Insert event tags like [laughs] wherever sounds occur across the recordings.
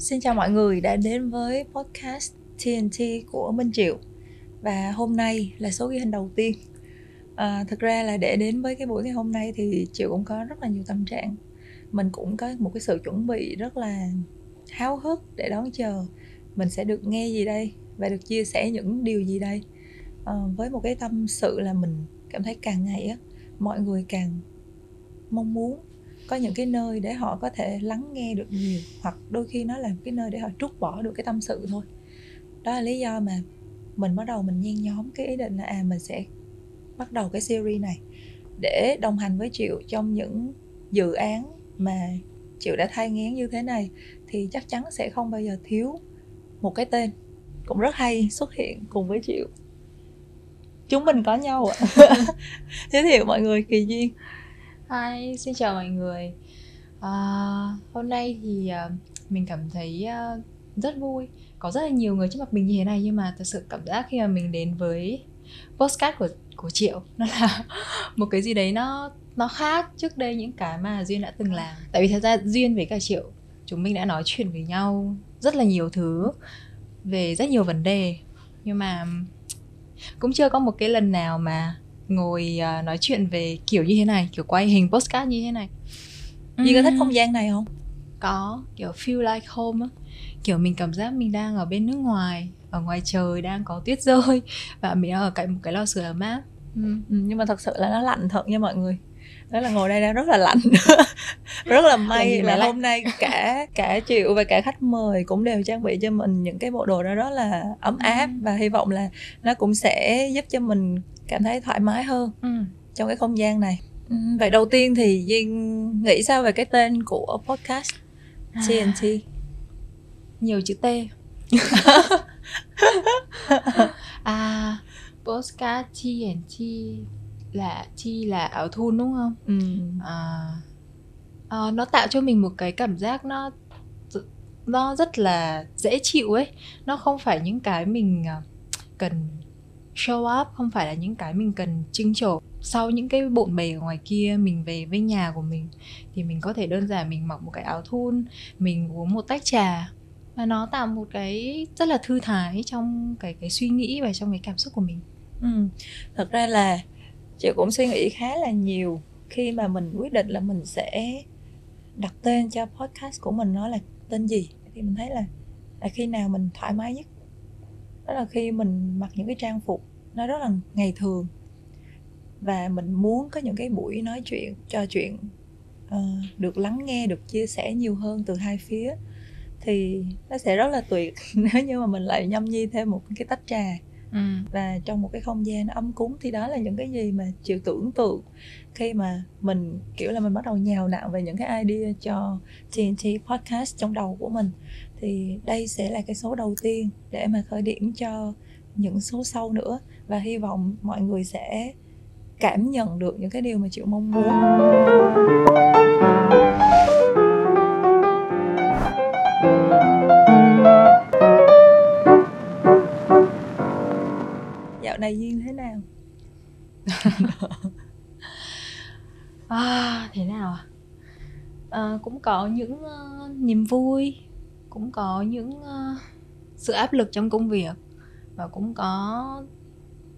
Xin chào mọi người đã đến với podcast TNT của Minh Triệu. Và hôm nay là số ghi hình đầu tiên. À, Thực ra là để đến với cái buổi ngày hôm nay thì Triệu cũng có rất là nhiều tâm trạng. Mình cũng có một cái sự chuẩn bị rất là háo hức để đón chờ Mình sẽ được nghe gì đây và được chia sẻ những điều gì đây. À, Với một cái tâm sự là mình cảm thấy càng ngày á mọi người càng mong muốn có những cái nơi để họ có thể lắng nghe được nhiều, hoặc đôi khi nó là cái nơi để họ trút bỏ được cái tâm sự thôi. Đó là lý do mà mình bắt đầu mình nhen nhóm cái ý định là à mình sẽ bắt đầu cái series này để đồng hành với triệu trong những dự án mà triệu đã thay ngén như thế này, thì chắc chắn sẽ không bao giờ thiếu một cái tên cũng rất hay xuất hiện cùng với triệu. Chúng mình có nhau ạ. [laughs] Giới thiệu mọi người kỳ duyên. Hi, xin chào mọi người. À, hôm nay thì à, mình cảm thấy à, rất vui. Có rất là nhiều người trước mặt mình như thế này nhưng mà thật sự cảm giác khi mà mình đến với postcard của của Triệu [laughs] nó là một cái gì đấy nó nó khác trước đây những cái mà duyên đã từng làm. Tại vì thật ra duyên với cả Triệu chúng mình đã nói chuyện với nhau rất là nhiều thứ về rất nhiều vấn đề nhưng mà cũng chưa có một cái lần nào mà ngồi uh, nói chuyện về kiểu như thế này kiểu quay hình postcard như thế này. Ừ. Duy có thích không gian này không? Có kiểu feel like home á. Kiểu mình cảm giác mình đang ở bên nước ngoài ở ngoài trời đang có tuyết rơi và mình đang ở cạnh một cái lò sưởi ấm áp ừ. Ừ, nhưng mà thật sự là nó lạnh thật nha mọi người. Đó là ngồi đây đang rất là lạnh. [laughs] Rất là may là, là hôm nay cả cả triệu và cả khách mời cũng đều trang bị cho mình những cái bộ đồ đó rất là ấm áp. Ừ. và hy vọng là nó cũng sẽ giúp cho mình cảm thấy thoải mái hơn ừ. trong cái không gian này. Ừ, vậy đầu tiên thì duyên nghĩ sao về cái tên của podcast TNT à, nhiều chữ T. [laughs] À podcast TNT là chi là áo thun đúng không? Ừ. à, à, nó tạo cho mình một cái cảm giác nó nó rất là dễ chịu ấy. Nó không phải những cái mình à, cần show up không phải là những cái mình cần trưng trổ sau những cái bộn bề ở ngoài kia, mình về với nhà của mình, thì mình có thể đơn giản mình mặc một cái áo thun, mình uống một tách trà. Và nó tạo một cái rất là thư thái trong cái cái suy nghĩ và trong cái cảm xúc của mình. Ừ. thật ra là chị cũng suy nghĩ khá là nhiều khi mà mình quyết định là mình sẽ đặt tên cho podcast của mình nó là tên gì. Thì mình thấy là là khi nào mình thoải mái nhất? Đó là khi mình mặc những cái trang phục nó rất là ngày thường. Và mình muốn có những cái buổi nói chuyện trò chuyện uh, được lắng nghe được chia sẻ nhiều hơn từ hai phía thì nó sẽ rất là tuyệt. [laughs] Nếu như mà mình lại nhâm nhi thêm một cái tách trà ừ. và trong một cái không gian nó ấm cúng thì đó là những cái gì mà chịu tưởng tượng khi mà mình kiểu là mình bắt đầu nhào nặng về những cái idea cho TNT podcast trong đầu của mình. Thì đây sẽ là cái số đầu tiên để mà khởi điểm cho những số sau nữa và hy vọng mọi người sẽ cảm nhận được những cái điều mà chịu mong muốn. Dạo này duyên thế nào? [laughs] À, thế nào à? à cũng có những uh, niềm vui cũng có những uh, sự áp lực trong công việc và cũng có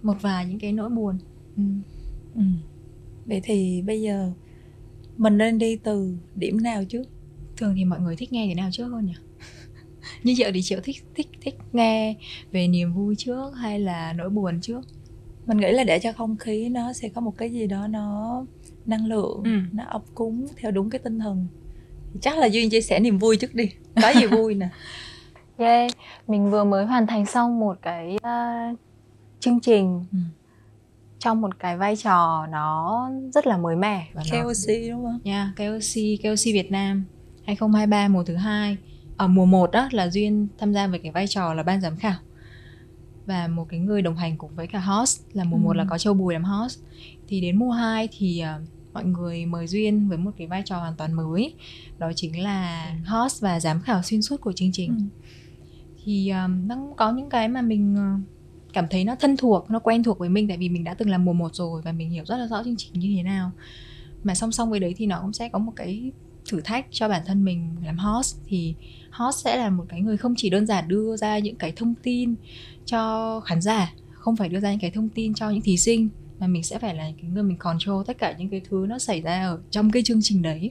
một vài những cái nỗi buồn. Ừ. Ừ. vậy thì bây giờ mình nên đi từ điểm nào trước? Thường thì mọi người thích nghe cái nào trước hơn nhỉ? [laughs] Như chị thì chị thích thích thích nghe về niềm vui trước hay là nỗi buồn trước? Mình nghĩ là để cho không khí nó sẽ có một cái gì đó nó năng lượng ừ. nó ấp cúng theo đúng cái tinh thần. Chắc là duyên chia sẻ niềm vui trước đi. Có gì vui nè [laughs] yeah mình vừa mới hoàn thành xong một cái uh, chương trình ừ. trong một cái vai trò nó rất là mới mẻ và KOC nó... đúng không? Yeah, KOC, KOC Việt Nam 2023 mùa thứ hai ở mùa 1 đó là duyên tham gia với cái vai trò là ban giám khảo và một cái người đồng hành cùng với cả host là mùa ừ. 1 là có Châu Bùi làm host thì đến mùa 2 thì uh, mọi người mời duyên với một cái vai trò hoàn toàn mới đó chính là host và giám khảo xuyên suốt của chương trình ừ thì um, nó có những cái mà mình uh, cảm thấy nó thân thuộc nó quen thuộc với mình tại vì mình đã từng làm mùa một rồi và mình hiểu rất là rõ chương trình như thế nào. Mà song song với đấy thì nó cũng sẽ có một cái thử thách cho bản thân mình làm host. Thì host sẽ là một cái người không chỉ đơn giản đưa ra những cái thông tin cho khán giả không phải đưa ra những cái thông tin cho những thí sinh mà mình sẽ phải là cái người mình control tất cả những cái thứ nó xảy ra ở trong cái chương trình đấy.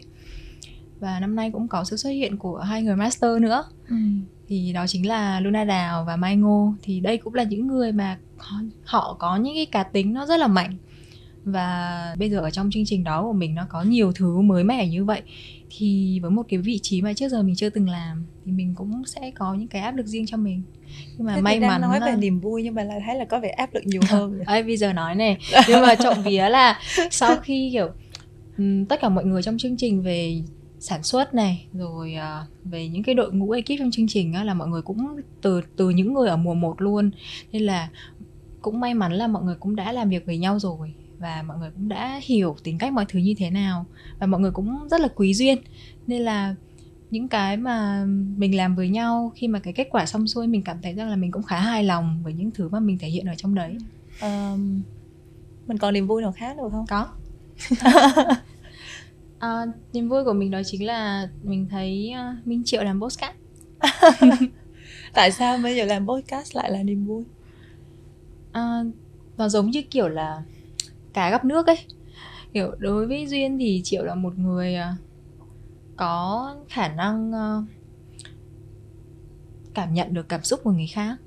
Và năm nay cũng có sự xuất hiện của hai người master nữa. Ừ thì đó chính là Luna Đào và Mai Ngô. Thì đây cũng là những người mà họ có những cái cá tính nó rất là mạnh. Và bây giờ ở trong chương trình đó của mình nó có nhiều thứ mới mẻ như vậy. Thì với một cái vị trí mà trước giờ mình chưa từng làm thì mình cũng sẽ có những cái áp lực riêng cho mình. Nhưng mà Thế may mắn nói về niềm vui nhưng mà lại thấy là có vẻ áp lực nhiều hơn ấy [laughs] bây giờ nói này nhưng mà trộm vía là sau khi kiểu tất cả mọi người trong chương trình về sản xuất này rồi uh, về những cái đội ngũ ekip trong chương trình á, là mọi người cũng từ từ những người ở mùa 1 luôn. Nên là cũng may mắn là mọi người cũng đã làm việc với nhau rồi và mọi người cũng đã hiểu tính cách mọi thứ như thế nào và mọi người cũng rất là quý duyên. Nên là những cái mà mình làm với nhau khi mà cái kết quả xong xuôi mình cảm thấy rằng là mình cũng khá hài lòng với những thứ mà mình thể hiện ở trong đấy. Um, mình còn niềm vui nào khác được không? Có [laughs] à, niềm vui của mình đó chính là mình thấy uh, minh triệu làm podcast. [laughs] Tại sao bây giờ làm podcast lại là niềm vui? À, nó giống như kiểu là cá gặp nước ấy. Kiểu đối với duyên thì triệu là một người uh, có khả năng uh, cảm nhận được cảm xúc của người khác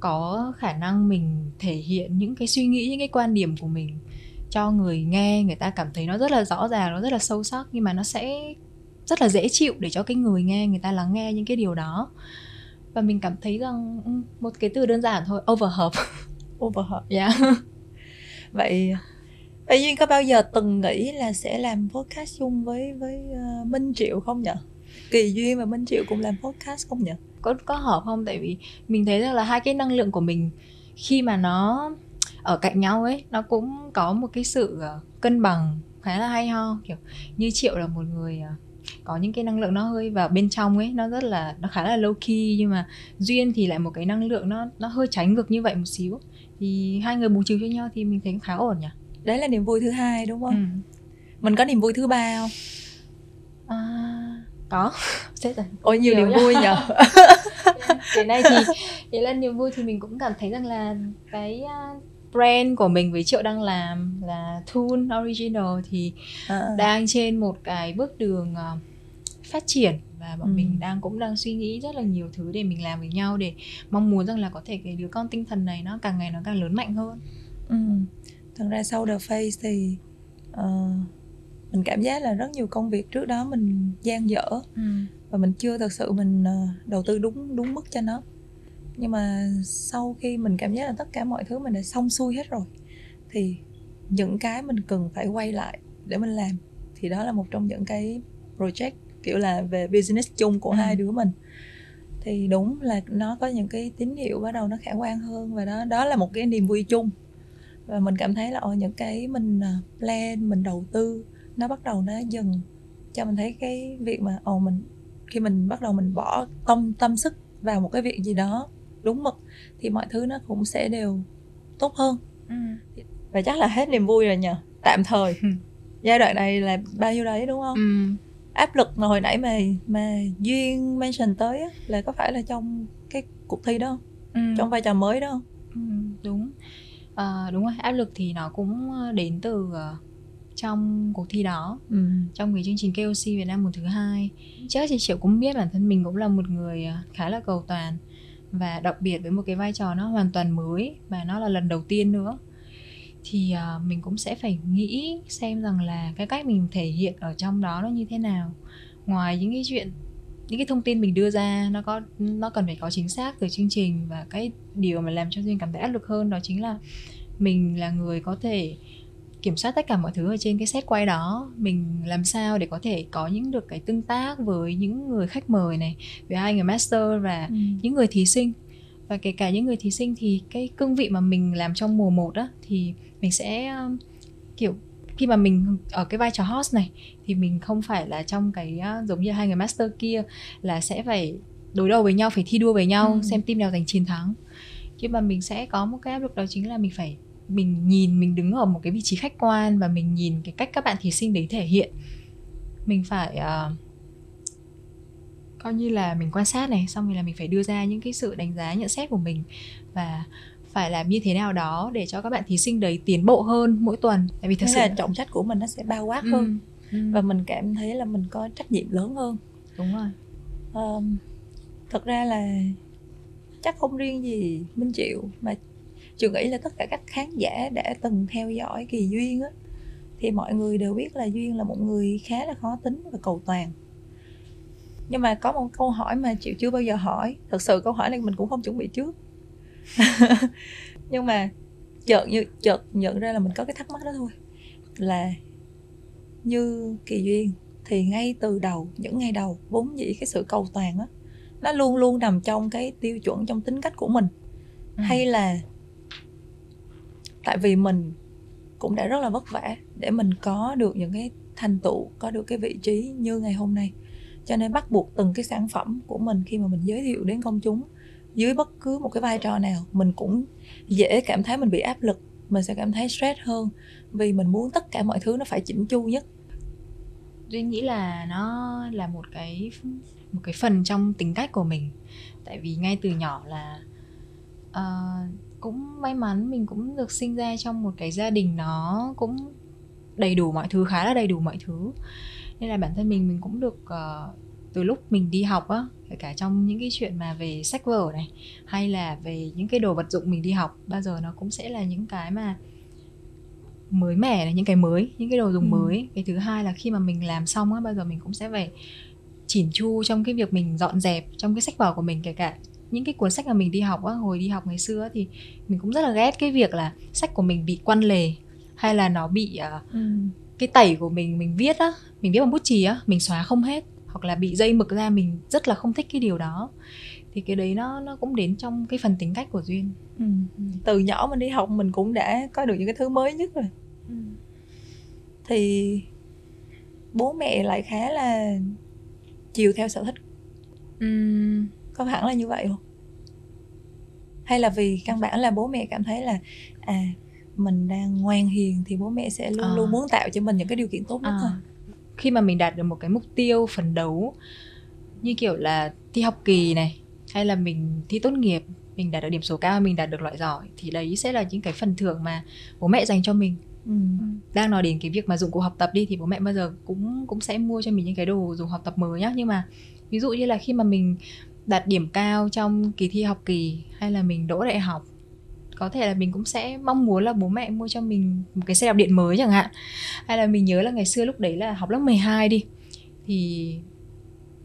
có khả năng mình thể hiện những cái suy nghĩ những cái quan điểm của mình cho người nghe người ta cảm thấy nó rất là rõ ràng nó rất là sâu sắc nhưng mà nó sẽ rất là dễ chịu để cho cái người nghe người ta lắng nghe những cái điều đó. Và mình cảm thấy rằng ừ, một cái từ đơn giản thôi overhợp [laughs] overhợp yeah [laughs] vậy vậy duyên có bao giờ từng nghĩ là sẽ làm podcast chung với với uh, minh triệu không nhở kỳ duyên và minh triệu cùng làm podcast không nhở có có hợp không? Tại vì mình thấy rằng là hai cái năng lượng của mình khi mà nó ở cạnh nhau ấy nó cũng có một cái sự ờ, cân bằng khá là hay ho kiểu như triệu là một người ờ, có những cái năng lượng nó hơi vào bên trong ấy nó rất là nó khá là low key nhưng mà duyên thì lại một cái năng lượng nó nó hơi trái ngược như vậy một xíu. Thì hai người bù trừ cho nhau thì mình thấy khá ổn nhỉ? Đấy là niềm vui thứ hai đúng không? Ừ. mình có niềm vui thứ ba không? À, có. [laughs] Chết rồi. Ôi nhiều, nhiều niềm vui nhở cái [laughs] này thì đấy là niềm vui thì mình cũng cảm thấy rằng là cái brand của mình với triệu đang làm là Thun Original thì à. đang trên một cái bước đường uh, phát triển và bọn ừ. mình đang cũng đang suy nghĩ rất là nhiều thứ để mình làm với nhau để mong muốn rằng là có thể cái đứa con tinh thần này nó càng ngày nó càng lớn mạnh hơn. Ừ. Thật ra sau The Face thì uh, mình cảm giác là rất nhiều công việc trước đó mình gian dở ừ. và mình chưa thật sự mình uh, đầu tư đúng đúng mức cho nó nhưng mà sau khi mình cảm giác là tất cả mọi thứ mình đã xong xuôi hết rồi thì những cái mình cần phải quay lại để mình làm thì đó là một trong những cái project kiểu là về business chung của ừ. hai đứa mình thì đúng là nó có những cái tín hiệu bắt đầu nó khả quan hơn và đó đó là một cái niềm vui chung và mình cảm thấy là ồ những cái mình à, plan mình đầu tư nó bắt đầu nó dần cho mình thấy cái việc mà ồ mình khi mình bắt đầu mình bỏ tâm tâm sức vào một cái việc gì đó đúng mực thì mọi thứ nó cũng sẽ đều tốt hơn. Ừ. và chắc là hết niềm vui rồi nhờ tạm thời. [laughs] Giai đoạn này là bao nhiêu đấy đúng không? Ừ. áp lực mà hồi nãy mà mà duyên mention tới á, là có phải là trong cái cuộc thi đó không? Ừ. trong vai trò mới đó không? Ừ, đúng. À, đúng rồi áp lực thì nó cũng ờ, đến từ uh, trong cuộc thi đó. Ừ. trong cái chương trình KOC Việt Nam mùa thứ hai. Chắc chị Triệu cũng biết bản thân mình cũng là một người khá là cầu toàn và đặc biệt với một cái vai trò nó hoàn toàn mới và nó là lần đầu tiên nữa. Thì uh, mình cũng sẽ phải nghĩ xem rằng là cái cách mình thể hiện ở trong đó nó như thế nào. Ngoài những cái chuyện những cái thông tin mình đưa ra nó có nó cần phải có chính xác từ chương trình và cái điều mà làm cho duyên cảm thấy áp lực hơn đó chính là mình là người có thể kiểm soát tất cả mọi thứ ở trên cái set quay đó mình làm sao để có thể có những được cái tương tác với những người khách mời này với hai người master và ừ. những người thí sinh và kể cả những người thí sinh thì cái cương vị mà mình làm trong mùa 1 á thì mình sẽ um, kiểu khi mà mình ở cái vai trò host này thì mình không phải là trong cái giống như hai người master kia là sẽ phải đối đầu với nhau phải thi đua với nhau ừ. xem team nào giành chiến thắng nhưng mà mình sẽ có một cái áp lực đó chính là mình phải mình nhìn mình đứng ở một cái vị trí khách quan và mình nhìn cái cách các bạn thí sinh đấy thể hiện mình phải uh, coi như là mình quan sát này xong rồi là mình phải đưa ra những cái sự đánh giá nhận xét của mình và phải làm như thế nào đó để cho các bạn thí sinh đấy tiến bộ hơn mỗi tuần tại vì thật sự là trọng trách của mình nó sẽ bao quát ừ. hơn ừ. và mình cảm thấy là mình có trách nhiệm lớn hơn đúng rồi um, thật ra là chắc không riêng gì minh chịu mà trường nghĩ là tất cả các khán giả đã từng theo dõi kỳ duyên á thì mọi người đều biết là duyên là một người khá là khó tính và cầu toàn. Nhưng mà có một câu hỏi mà chịu chưa bao giờ hỏi. Thật sự câu hỏi này mình cũng không chuẩn bị trước. [laughs] Nhưng mà chợt như chợt nhận ra là mình có cái thắc mắc đó thôi. Là như kỳ duyên thì ngay từ đầu những ngày đầu vốn dĩ cái sự cầu toàn á nó luôn luôn nằm trong cái tiêu chuẩn trong tính cách của mình. Ừ. hay là tại vì mình cũng đã rất là vất vả để mình có được những cái thành tựu có được cái vị trí như ngày hôm nay. Cho nên bắt buộc từng cái sản phẩm của mình khi mà mình giới thiệu đến công chúng dưới bất cứ một cái vai trò nào mình cũng dễ cảm thấy mình bị áp lực mình sẽ cảm thấy stress hơn vì mình muốn tất cả mọi thứ nó phải chỉnh chu nhất. Duy nghĩ là nó là một cái một cái phần trong tính cách của mình. Tại vì ngay từ nhỏ là uh, cũng may mắn mình cũng được sinh ra trong một cái gia đình nó cũng đầy đủ mọi thứ khá là đầy đủ mọi thứ nên là bản thân mình mình cũng được uh, từ lúc mình đi học á kể cả trong những cái chuyện mà về sách vở này hay là về những cái đồ vật dụng mình đi học bao giờ nó cũng sẽ là những cái mà mới mẻ này những cái mới những cái đồ dùng ừ. mới cái thứ hai là khi mà mình làm xong á bao giờ mình cũng sẽ phải chỉn chu trong cái việc mình dọn dẹp trong cái sách vở của mình kể cả những cái cuốn sách mà mình đi học á hồi đi học ngày xưa thì mình cũng rất là ghét cái việc là sách của mình bị quăn lề hay là nó bị uh, ừ. cái tẩy của mình mình viết á mình viết bằng bút chì á mình xóa không hết hoặc là bị dây mực ra mình rất là không thích cái điều đó thì cái đấy nó nó cũng đến trong cái phần tính cách của duyên ừ. từ nhỏ mình đi học mình cũng đã có được những cái thứ mới nhất rồi ừ. thì bố mẹ lại khá là chiều theo sở thích ừ. Có hẳn là như vậy không hay là vì căn bản là bố mẹ cảm thấy là à mình đang ngoan hiền thì bố mẹ sẽ luôn à. luôn muốn tạo cho mình những cái điều kiện tốt nhất à. thôi khi mà mình đạt được một cái mục tiêu phấn đấu như kiểu là thi học kỳ này hay là mình thi tốt nghiệp mình đạt được điểm số cao mình đạt được loại giỏi thì đấy sẽ là những cái phần thưởng mà bố mẹ dành cho mình ừ. đang nói đến cái việc mà dụng cụ học tập đi thì bố mẹ bao giờ cũng cũng sẽ mua cho mình những cái đồ dùng học tập mới nhá nhưng mà ví dụ như là khi mà mình đạt điểm cao trong kỳ thi học kỳ hay là mình đỗ đại học? Có thể là mình cũng sẽ mong muốn là bố mẹ mua cho mình một cái xe đạp điện mới chẳng hạn. Hay là mình nhớ là ngày xưa lúc đấy là học lớp 12 đi. Thì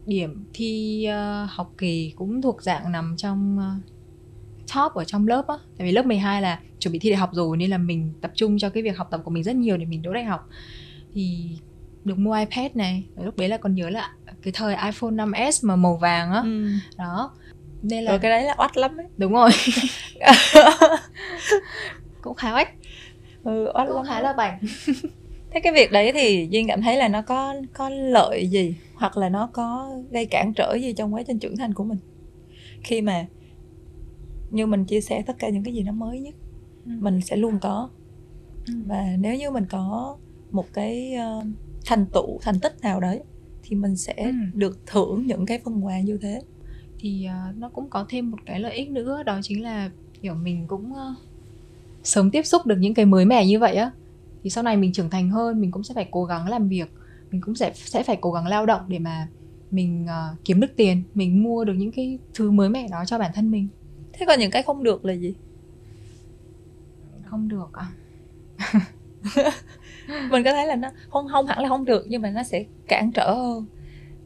điểm thi uh, học kỳ cũng thuộc dạng nằm trong uh, top ở trong lớp á. Tại vì lớp 12 là chuẩn bị thi đại học rồi nên là mình tập trung cho cái việc học tập của mình rất nhiều để mình đỗ đại học. Thì được mua iPad này lúc đấy là còn nhớ là cái thời iPhone 5s mà màu vàng á. Ừ. đó. Nên là rồi cái đấy là oách lắm ấy. Đúng rồi. [laughs] Cũng khá oách. Ừ oách cũng lắm. khá là bảnh. [laughs] Thế cái việc đấy thì duyên cảm thấy là nó có có lợi gì? Hoặc là nó có gây cản trở gì trong quá trình trưởng thành của mình? Khi mà như mình chia sẻ tất cả những cái gì nó mới nhất ừ. mình sẽ luôn có. Ừ. và nếu như mình có một cái uh, thành tựu thành tích nào đấy thì mình sẽ ừ. được thưởng những cái phần quà như thế. Thì uh, nó cũng có thêm một cái lợi ích nữa đó chính là kiểu mình cũng uh, sớm tiếp xúc được những cái mới mẻ như vậy á thì sau này mình trưởng thành hơn mình cũng sẽ phải cố gắng làm việc mình cũng sẽ sẽ phải cố gắng lao động để mà mình uh, kiếm được tiền mình mua được những cái thứ mới mẻ đó cho bản thân mình. Thế còn những cái không được là gì? Không được à [laughs] [laughs] mình có thấy là nó không không hẳn là không được nhưng mà nó sẽ cản trở hơn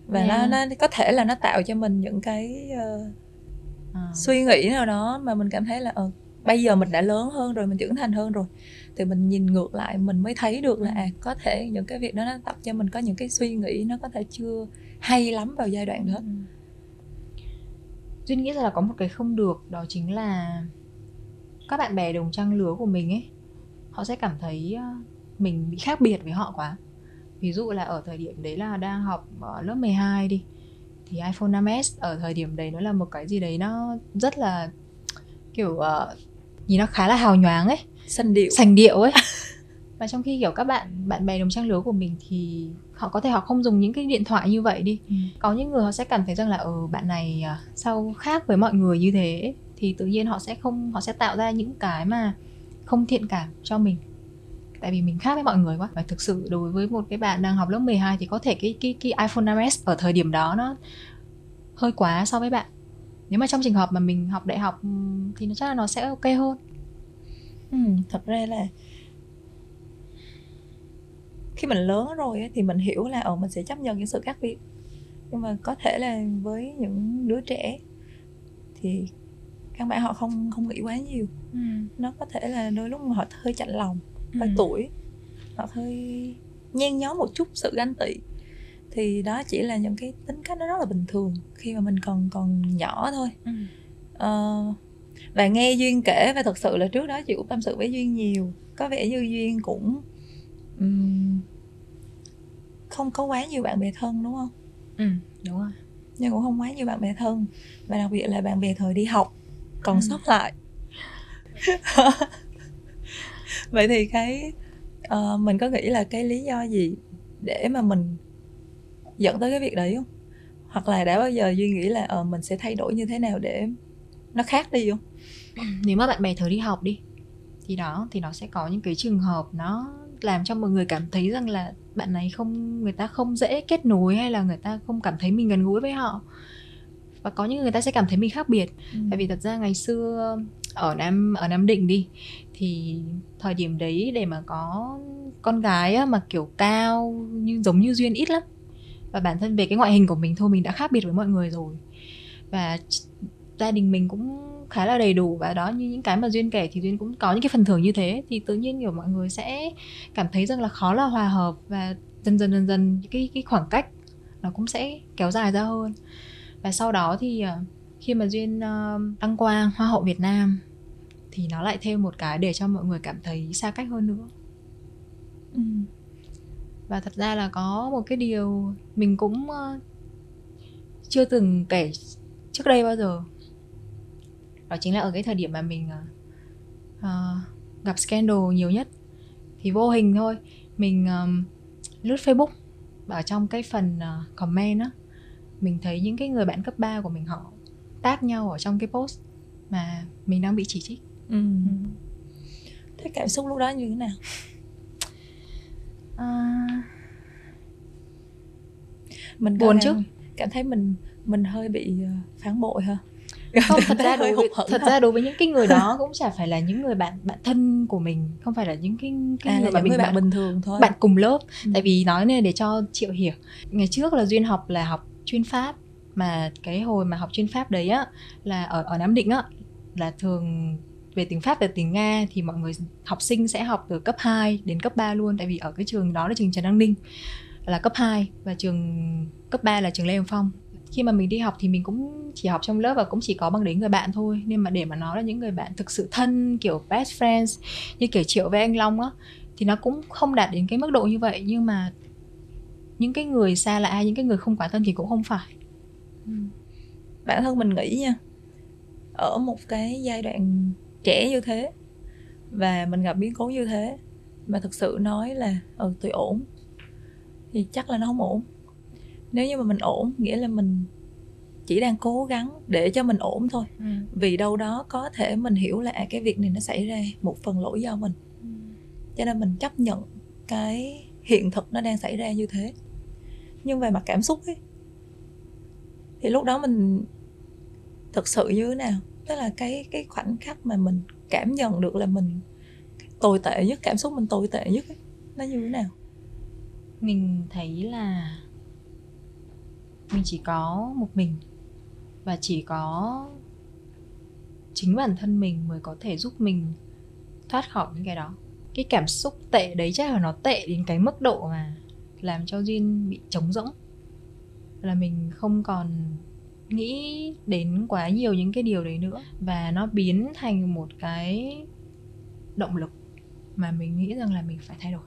và yeah. nó nó có thể là nó tạo cho mình những cái uh, à. suy nghĩ nào đó mà mình cảm thấy là uh, bây giờ mình đã lớn hơn rồi mình trưởng thành hơn rồi thì mình nhìn ngược lại mình mới thấy được là ừ. à có thể những cái việc đó nó tập cho mình có những cái suy nghĩ nó có thể chưa hay lắm vào giai đoạn đó ừ. duyên nghĩ là có một cái không được đó chính là các bạn bè đồng trang lứa của mình ấy họ sẽ cảm thấy ờ, mình bị khác biệt với họ quá. Ví dụ là ở thời điểm đấy là đang học ở lớp 12 đi thì iPhone 5s ở thời điểm đấy nó là một cái gì đấy nó rất là kiểu uh, nhìn nó khá là hào nhoáng ấy sành điệu. sành điệu ấy. [laughs] Và trong khi kiểu các bạn bạn bè đồng trang lứa của mình thì họ có thể họ không dùng những cái điện thoại như vậy đi. Ừ. có những người họ sẽ cảm thấy rằng là ở ừ, bạn này à, sao khác với mọi người như thế thì tự nhiên họ sẽ không họ sẽ tạo ra những cái mà không thiện cảm cho mình tại vì mình khác với mọi người quá. Và thực sự đối với một cái bạn đang học lớp 12 thì có thể cái cái cái iPhone 5s ở thời điểm đó nó hơi quá so với bạn. Nếu mà trong trường hợp mà mình học đại học thì nó chắc là nó sẽ ok hơn. Ừ, thật ra là khi mình lớn rồi ấy, thì mình hiểu là ở ờ, mình sẽ chấp nhận những sự khác biệt. Nhưng mà có thể là với những đứa trẻ thì căn bản họ không không nghĩ quá nhiều. Ừ. nó có thể là đôi lúc họ hơi chạnh lòng hơi ừ. tuổi hoặc hơi nhen nhóm một chút sự ganh tị thì đó chỉ là những cái tính cách nó rất là bình thường khi mà mình còn còn nhỏ thôi ừ. uh, và nghe duyên kể và thật sự là trước đó chị cũng tâm sự với duyên nhiều có vẻ như duyên cũng um, không có quá nhiều bạn bè thân đúng không ừ đúng rồi nhưng cũng không quá nhiều bạn bè thân và đặc biệt là bạn bè thời đi học còn ừ. sót lại [laughs] [laughs] vậy thì cái uh, mình có nghĩ là cái lý do gì để mà mình dẫn tới cái việc đấy không? Hoặc là đã bao giờ duy nghĩ là uh, mình sẽ thay đổi như thế nào để nó khác đi không? [clears throat] Nếu mà bạn bè thời đi học đi thì đó thì nó sẽ có những cái trường hợp nó làm cho mọi người cảm thấy rằng là bạn này không người ta không dễ kết nối hay là người ta không cảm thấy mình gần gũi với họ. Và có những người ta sẽ cảm thấy mình khác biệt. Ừ. tại vì thật ra ngày xưa ở nam ở nam định đi. Thì thời điểm đấy để mà có con gái á, mà kiểu cao như giống như duyên ít lắm. Và bản thân về cái ngoại hình của mình thôi mình đã khác biệt với mọi người rồi. Và gia đình mình cũng khá là đầy đủ. Và đó như những cái mà duyên kể thì duyên cũng có những cái phần thưởng như thế. Thì tự nhiên kiểu mọi người sẽ cảm thấy rằng là khó là hòa hợp. Và dần dần dần dần cái cái khoảng cách nó cũng sẽ kéo dài ra hơn. Và sau đó thì ờ, khi mà duyên uh, đăng quang hoa hậu việt nam thì nó lại thêm một cái để cho mọi người cảm thấy xa cách hơn nữa ừ. và thật ra là có một cái điều mình cũng uh, chưa từng kể trước đây bao giờ đó chính là ở cái thời điểm mà mình uh, gặp scandal nhiều nhất thì vô hình thôi mình um, lướt facebook ở trong cái phần uh, comment á mình thấy những cái người bạn cấp 3 của mình họ tag nhau ở trong cái post mà mình đang bị chỉ trích. Ừ. ừ. thế cảm xúc lúc đó như thế nào? À... mình buồn chứ. cảm thấy mình mình hơi bị phản bội hả? Không thật [laughs] ra đối với thật ra đối với những cái người đó cũng chả phải là những người bạn bạn thân của mình không phải là những cái, cái à, người mà mình bạn, bạn bình thường thôi. bạn cùng lớp. Ừ. tại vì nói này để cho triệu hiểu ngày trước là duyên học là học chuyên pháp mà cái hồi mà học chuyên pháp đấy á, là ở ở nam định á, là thường về tiếng Pháp và tiếng Nga thì mọi người học sinh sẽ học từ cấp 2 đến cấp 3 luôn, tại vì ở cái trường đó là trường Trần Đăng Ninh, là cấp 2 và trường, cấp 3 là trường Lê Hồng Phong. Khi mà mình đi học thì mình cũng chỉ học trong lớp và cũng chỉ có bằng đến người bạn thôi nên mà để mà nói là những người bạn thực sự thân, kiểu best friends, như kiểu triệu với anh long á, thì nó cũng không đạt đến cái mức độ như vậy, nhưng mà những cái người xa lạ, những cái người không quá thân thì cũng không phải ừ. bản thân mình nghĩ nha ở một cái giai đoạn trẻ như thế và mình gặp biến cố như thế mà thực sự nói là ừ tôi ổn thì chắc là nó không ổn nếu như mà mình ổn nghĩa là mình chỉ đang cố gắng để cho mình ổn thôi ừ. vì đâu đó có thể mình hiểu là à, cái việc này nó xảy ra một phần lỗi do mình ừ. cho nên mình chấp nhận cái hiện thực nó đang xảy ra như thế nhưng về mặt cảm xúc ấy thì lúc đó mình thực sự như thế nào? Tức là cái cái khoảnh khắc mà mình cảm nhận được là mình tồi tệ nhất cảm xúc mình tồi tệ nhất ấy, nó như thế nào? Mình thấy là mình chỉ có một mình và chỉ có chính bản thân mình mới có thể giúp mình thoát khỏi những cái đó. Cái cảm xúc tệ đấy chắc là nó tệ đến cái mức độ mà làm cho duyên bị trống rỗng là mình không còn nghĩ đến quá nhiều những cái điều đấy nữa. Và nó biến thành một cái động lực mà mình nghĩ rằng là mình phải thay đổi.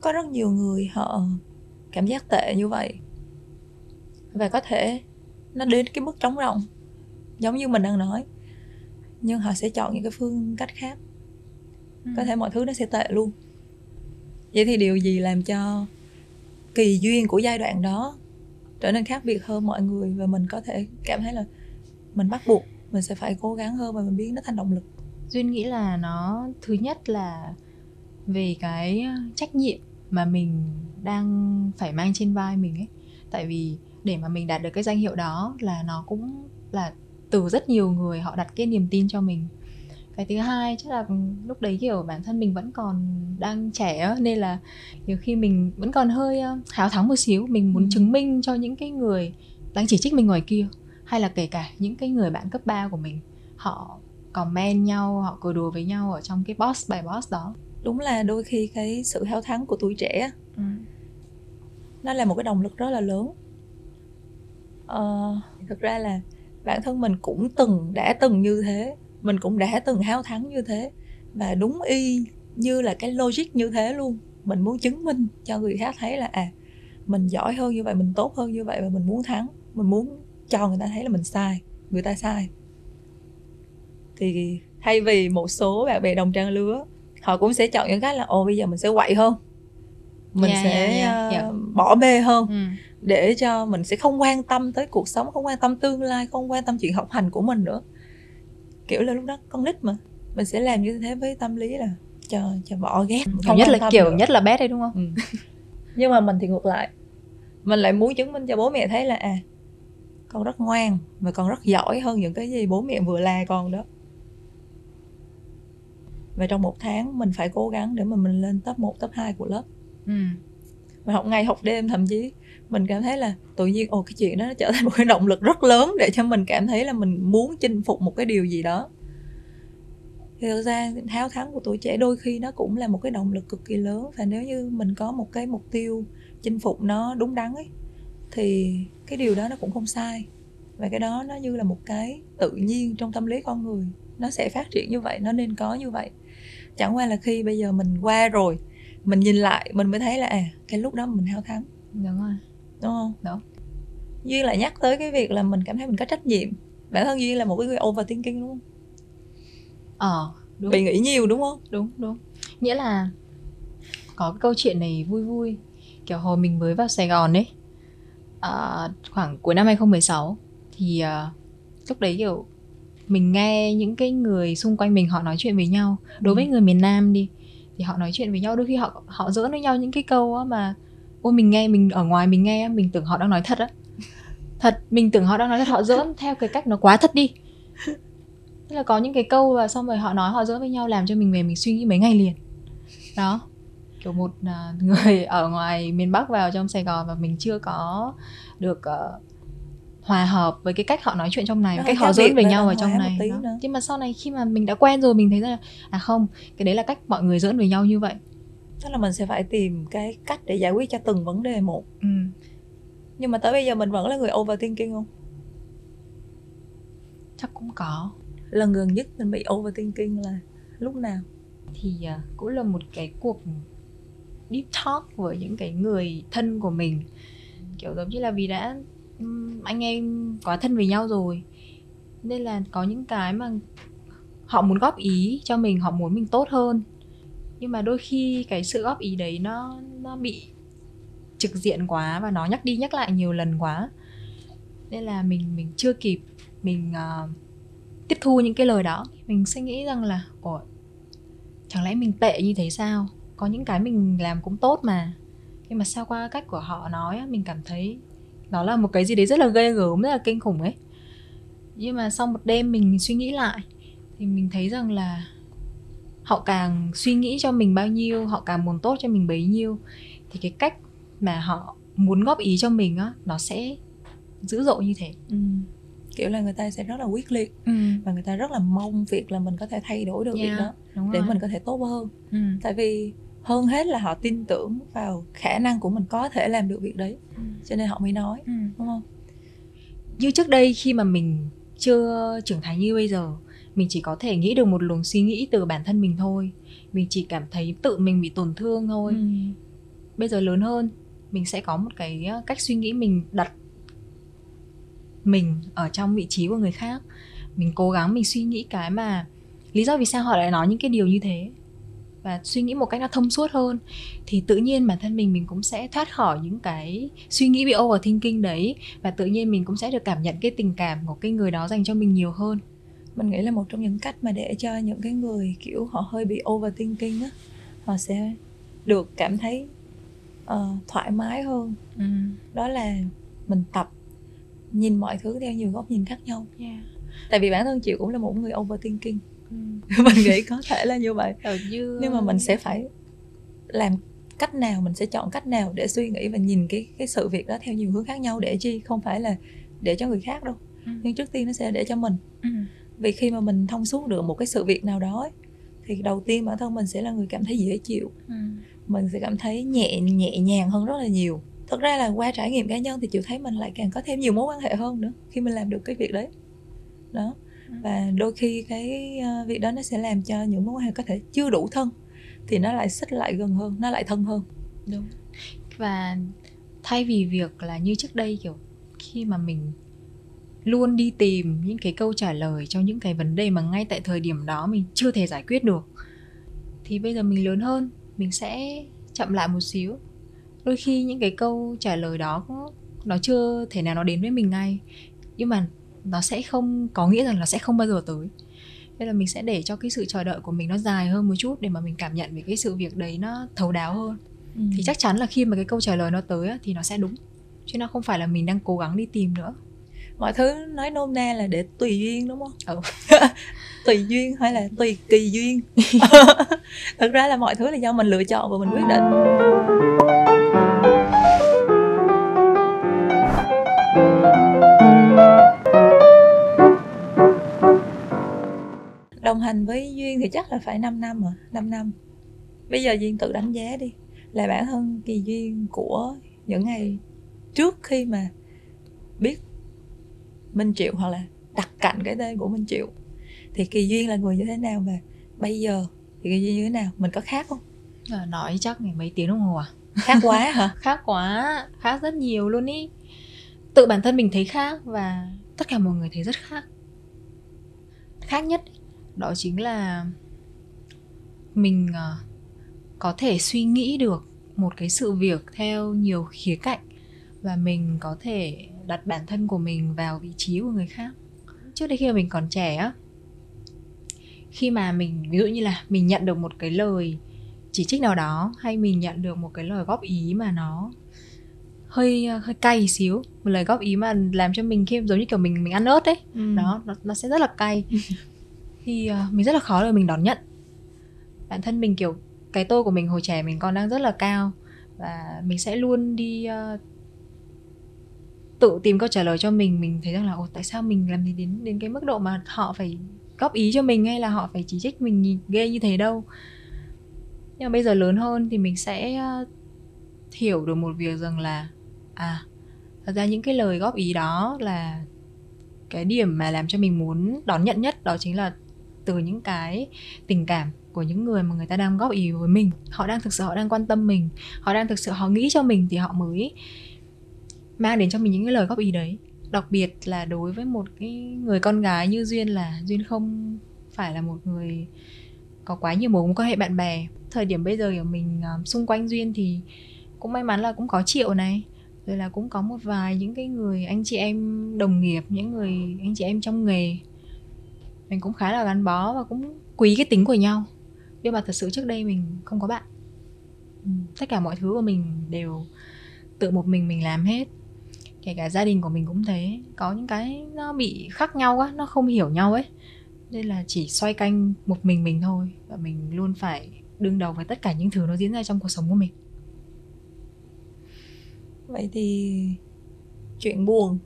Có rất nhiều người họ cảm giác tệ như vậy. Và có thể nó đến cái mức trống rỗng giống như mình đang nói. Nhưng họ sẽ chọn những cái phương cách khác. Ừ. có thể mọi thứ nó sẽ tệ luôn. Vậy thì điều gì làm cho kỳ duyên của giai đoạn đó. Trở nên khác biệt hơn mọi người và mình có thể cảm thấy là mình bắt buộc mình sẽ phải cố gắng hơn và mình biến nó thành động lực. Duyên nghĩ là nó, thứ nhất là về cái trách nhiệm mà mình đang phải mang trên vai mình ấy. Tại vì để mà mình đạt được cái danh hiệu đó là nó cũng là từ rất nhiều người họ đặt cái niềm tin cho mình cái thứ hai chắc là lúc đấy kiểu bản thân mình vẫn còn đang trẻ nên là nhiều khi mình vẫn còn hơi háo thắng một xíu mình muốn ừ. chứng minh cho những cái người đang chỉ trích mình ngoài kia hay là kể cả những cái người bạn cấp 3 của mình họ comment nhau họ cười đùa với nhau ở trong cái boss bài boss đó đúng là đôi khi cái sự háo thắng của tuổi trẻ ừ. nó là một cái động lực rất là lớn ờ, thực ra là bản thân mình cũng từng đã từng như thế mình cũng đã từng háo thắng như thế. Và đúng y như là cái logic như thế luôn. Mình muốn chứng minh cho người khác thấy là à mình giỏi hơn như vậy mình tốt hơn như vậy và mình muốn thắng mình muốn cho người ta thấy là mình sai người ta sai. Thì thay vì một số bạn bè đồng trang lứa họ cũng sẽ chọn những cái là ồ bây giờ mình sẽ quậy hơn. Mình yeah, sẽ yeah, yeah, yeah. bỏ bê hơn ừ. để cho mình sẽ không quan tâm tới cuộc sống không quan tâm tương lai không quan tâm chuyện học hành của mình nữa kiểu là lúc đó con nít mà mình sẽ làm như thế với tâm lý là cho cho bỏ ghét không nhất là kiểu nữa. nhất là bé đây đúng không ừ. [laughs] nhưng mà mình thì ngược lại mình lại muốn chứng minh cho bố mẹ thấy là à con rất ngoan và con rất giỏi hơn những cái gì bố mẹ vừa la con đó và trong một tháng mình phải cố gắng để mà mình lên top 1, top 2 của lớp ừ mà học ngày, học đêm, thậm chí mình cảm thấy là tự nhiên, ồ, cái chuyện đó nó trở thành một cái động lực rất lớn để cho mình cảm thấy là mình muốn chinh phục một cái điều gì đó. Thì thực ra háo thắng của tuổi trẻ đôi khi nó cũng là một cái động lực cực kỳ lớn. Và nếu như mình có một cái mục tiêu chinh phục nó đúng đắn ấy, thì cái điều đó nó cũng không sai. Và cái đó nó như là một cái tự nhiên trong tâm lý con người. Nó sẽ phát triển như vậy, nó nên có như vậy. Chẳng qua là khi bây giờ mình qua rồi mình nhìn lại mình mới thấy là à cái lúc đó mình hao thắng. Đúng rồi. Đúng không? Đúng. Duy lại nhắc tới cái việc là mình cảm thấy mình có trách nhiệm. Bản thân duy là một cái người overthinking đúng không? Ờ đúng. bị nghĩ nhiều đúng không? Đúng đúng. Nghĩa là có cái câu chuyện này vui vui. Kiểu hồi mình mới vào Sài Gòn đấy à, khoảng cuối năm 2016 thì uh, lúc đấy kiểu mình nghe những cái người xung quanh mình họ nói chuyện với nhau. Đối với ừ. người miền Nam đi thì họ nói chuyện với nhau đôi khi họ họ giỡn với nhau những cái câu mà ôi mình nghe mình ở ngoài mình nghe mình tưởng họ đang nói thật á. Thật mình tưởng họ đang nói thật họ giỡn theo cái cách nó quá thật đi. Tức là có những cái câu và xong rồi họ nói họ giỡn với nhau làm cho mình về mình suy nghĩ mấy ngày liền. Đó. Kiểu một à, [laughs] người ở ngoài miền Bắc vào trong Sài Gòn và mình chưa có được uh, hòa hợp với cái cách họ nói chuyện trong này cách họ giỡn về nhau ở trong này nhưng mà sau này khi mà mình đã quen rồi mình thấy là à không cái đấy là cách mọi người giỡn với nhau như vậy. Tức là mình sẽ phải tìm cái cách để giải quyết cho từng vấn đề một. Ừ. nhưng mà tới bây giờ mình vẫn là người overthinking không? Chắc cũng có. Lần gần nhất mình bị overthinking là lúc nào? Thì uh, cũng là một cái cuộc deep talk với những cái người thân của mình. Kiểu giống như là vì đã anh em quá thân với nhau rồi. Nên là có những cái mà họ muốn góp ý cho mình họ muốn mình tốt hơn. Nhưng mà đôi khi cái sự góp ý đấy nó nó bị trực diện quá và nó nhắc đi nhắc lại nhiều lần quá. Nên là mình mình chưa kịp mình uh, tiếp thu những cái lời đó. Mình sẽ nghĩ rằng là ủa chẳng lẽ mình tệ như thế sao? Có những cái mình làm cũng tốt mà. Nhưng mà sao qua cách của họ nói mình cảm thấy đó là một cái gì đấy rất là ghê gớm rất là kinh khủng ấy nhưng mà sau một đêm mình suy nghĩ lại thì mình thấy rằng là họ càng suy nghĩ cho mình bao nhiêu họ càng muốn tốt cho mình bấy nhiêu thì cái cách mà họ muốn góp ý cho mình á nó sẽ dữ dội như thế ừ. kiểu là người ta sẽ rất là quyết liệt ừ. và người ta rất là mong việc là mình có thể thay đổi được yeah, việc đó để rồi. mình có thể tốt hơn ừ. tại vì hơn hết là họ tin tưởng vào khả năng của mình có thể làm được việc đấy ừ. cho nên họ mới nói ừ. đúng không như trước đây khi mà mình chưa trưởng thành như bây giờ mình chỉ có thể nghĩ được một luồng suy nghĩ từ bản thân mình thôi mình chỉ cảm thấy tự mình bị tổn thương thôi ừ. bây giờ lớn hơn mình sẽ có một cái ờ, cách suy nghĩ mình đặt mình ở trong vị trí của người khác mình cố gắng mình suy nghĩ cái mà lý do vì sao họ lại nói những cái điều như thế và suy nghĩ một cách nó thông suốt hơn thì tự nhiên bản thân mình mình cũng sẽ thoát khỏi những cái suy nghĩ bị overthinking đấy và tự nhiên mình cũng sẽ được cảm nhận cái tình cảm của cái người đó dành cho mình nhiều hơn mình nghĩ là một trong những cách mà để cho những cái người kiểu họ hơi bị overthinking á họ sẽ được cảm thấy uh, thoải mái hơn ừ. đó là mình tập nhìn mọi thứ theo nhiều góc nhìn khác nhau yeah. tại vì bản thân chị cũng là một người overthinking. [laughs] mình nghĩ có thể là như vậy như... nhưng mà mình sẽ phải làm cách nào mình sẽ chọn cách nào để suy nghĩ và nhìn cái cái sự việc đó theo nhiều hướng khác nhau để chi không phải là để cho người khác đâu ừ. nhưng trước tiên nó sẽ để cho mình ừ. vì khi mà mình thông suốt được một cái sự việc nào đó ấy, thì đầu tiên bản thân mình sẽ là người cảm thấy dễ chịu ừ. mình sẽ cảm thấy nhẹ nhẹ nhàng hơn rất là nhiều thật ra là qua trải nghiệm cá nhân thì chịu thấy mình lại càng có thêm nhiều mối quan hệ hơn nữa khi mình làm được cái việc đấy đó và đôi khi cái ờ, việc đó nó sẽ làm cho những mối quan hệ có thể chưa đủ thân thì nó lại xích lại gần hơn, nó lại thân hơn. Đúng. Và thay vì việc là như trước đây, kiểu, khi mà mình luôn đi tìm những cái câu trả lời cho những cái vấn đề mà ngay tại thời điểm đó mình chưa thể giải quyết được, thì bây giờ mình lớn hơn, mình sẽ chậm lại một xíu. Đôi khi những cái câu trả lời đó nó chưa thể nào nó đến với mình ngay. Nhưng mà nó sẽ không có nghĩa rằng nó sẽ không bao giờ tới. Nên là mình sẽ để cho cái sự chờ đợi của mình nó dài hơn một chút để mà mình cảm nhận về cái sự việc đấy nó thấu đáo hơn. Ừ. thì chắc chắn là khi mà cái câu trả lời nó tới thì nó sẽ đúng. Chứ nó không phải là mình đang cố gắng đi tìm nữa. Mọi thứ nói nôm na là để tùy duyên đúng không? Ừ. [laughs] tùy duyên hay là tùy kỳ duyên? [laughs] Thực ra là mọi thứ là do mình lựa chọn và mình quyết định đồng hành với duyên thì chắc là phải 5 năm rồi 5 năm bây giờ duyên tự đánh giá đi là bản thân kỳ duyên của những ngày trước khi mà biết Minh Triệu hoặc là đặt cạnh cái tên của Minh Triệu thì Kỳ Duyên là người như thế nào và bây giờ thì Kỳ Duyên như thế nào mình có khác không? À, nói chắc mấy tiếng đồng hồ à? Khác quá hả? [laughs] khác quá, khác rất nhiều luôn ý. Tự bản thân mình thấy khác và tất cả mọi người thấy rất khác. Khác nhất đó chính là mình uh, có thể suy nghĩ được một cái sự việc theo nhiều khía cạnh và mình có thể đặt bản thân của mình vào vị trí của người khác trước đây khi mà mình còn trẻ á khi mà mình ví dụ như là mình nhận được một cái lời chỉ trích nào đó hay mình nhận được một cái lời góp ý mà nó hơi hơi cay xíu một lời góp ý mà làm cho mình khi giống như kiểu mình mình ăn ớt ấy ừ. đó nó, nó sẽ rất là cay [laughs] thì uh, mình rất là khó để mình đón nhận. Bản thân mình kiểu cái tôi của mình hồi trẻ mình còn đang rất là cao và mình sẽ luôn đi uh, tự tìm câu trả lời cho mình. Mình thấy rằng là ồ tại sao mình làm gì đến đến cái mức độ mà họ phải góp ý cho mình hay là họ phải chỉ trích mình ghê như thế đâu? Nhưng mà bây giờ lớn hơn thì mình sẽ uh, hiểu được một việc rằng là à thật ra những cái lời góp ý đó là cái điểm mà làm cho mình muốn đón nhận nhất đó chính là từ những cái tình cảm của những người mà người ta đang góp ý với mình. Họ đang thực sự, họ đang quan tâm mình. Họ đang thực sự, họ nghĩ cho mình thì họ mới mang đến cho mình những cái lời góp ý đấy. Đặc biệt là đối với một cái người con gái như duyên là duyên không phải là một người có quá nhiều mối quan hệ bạn bè. Thời điểm bây giờ của mình ờ, xung quanh duyên thì cũng may mắn là cũng có triệu này, rồi là cũng có một vài những cái người anh chị em đồng nghiệp, những người anh chị em trong nghề mình cũng khá là gắn bó và cũng quý cái tính của nhau. Nhưng mà thật sự trước đây mình không có bạn. Ừ, tất cả mọi thứ của mình đều tự một mình mình làm hết. Kể cả gia đình của mình cũng thế. Có những cái nó bị khác nhau quá, nó không hiểu nhau ấy. Nên là chỉ xoay canh một mình mình thôi. Và mình luôn phải đương đầu với tất cả những thứ nó diễn ra trong cuộc sống của mình. Vậy thì chuyện buồn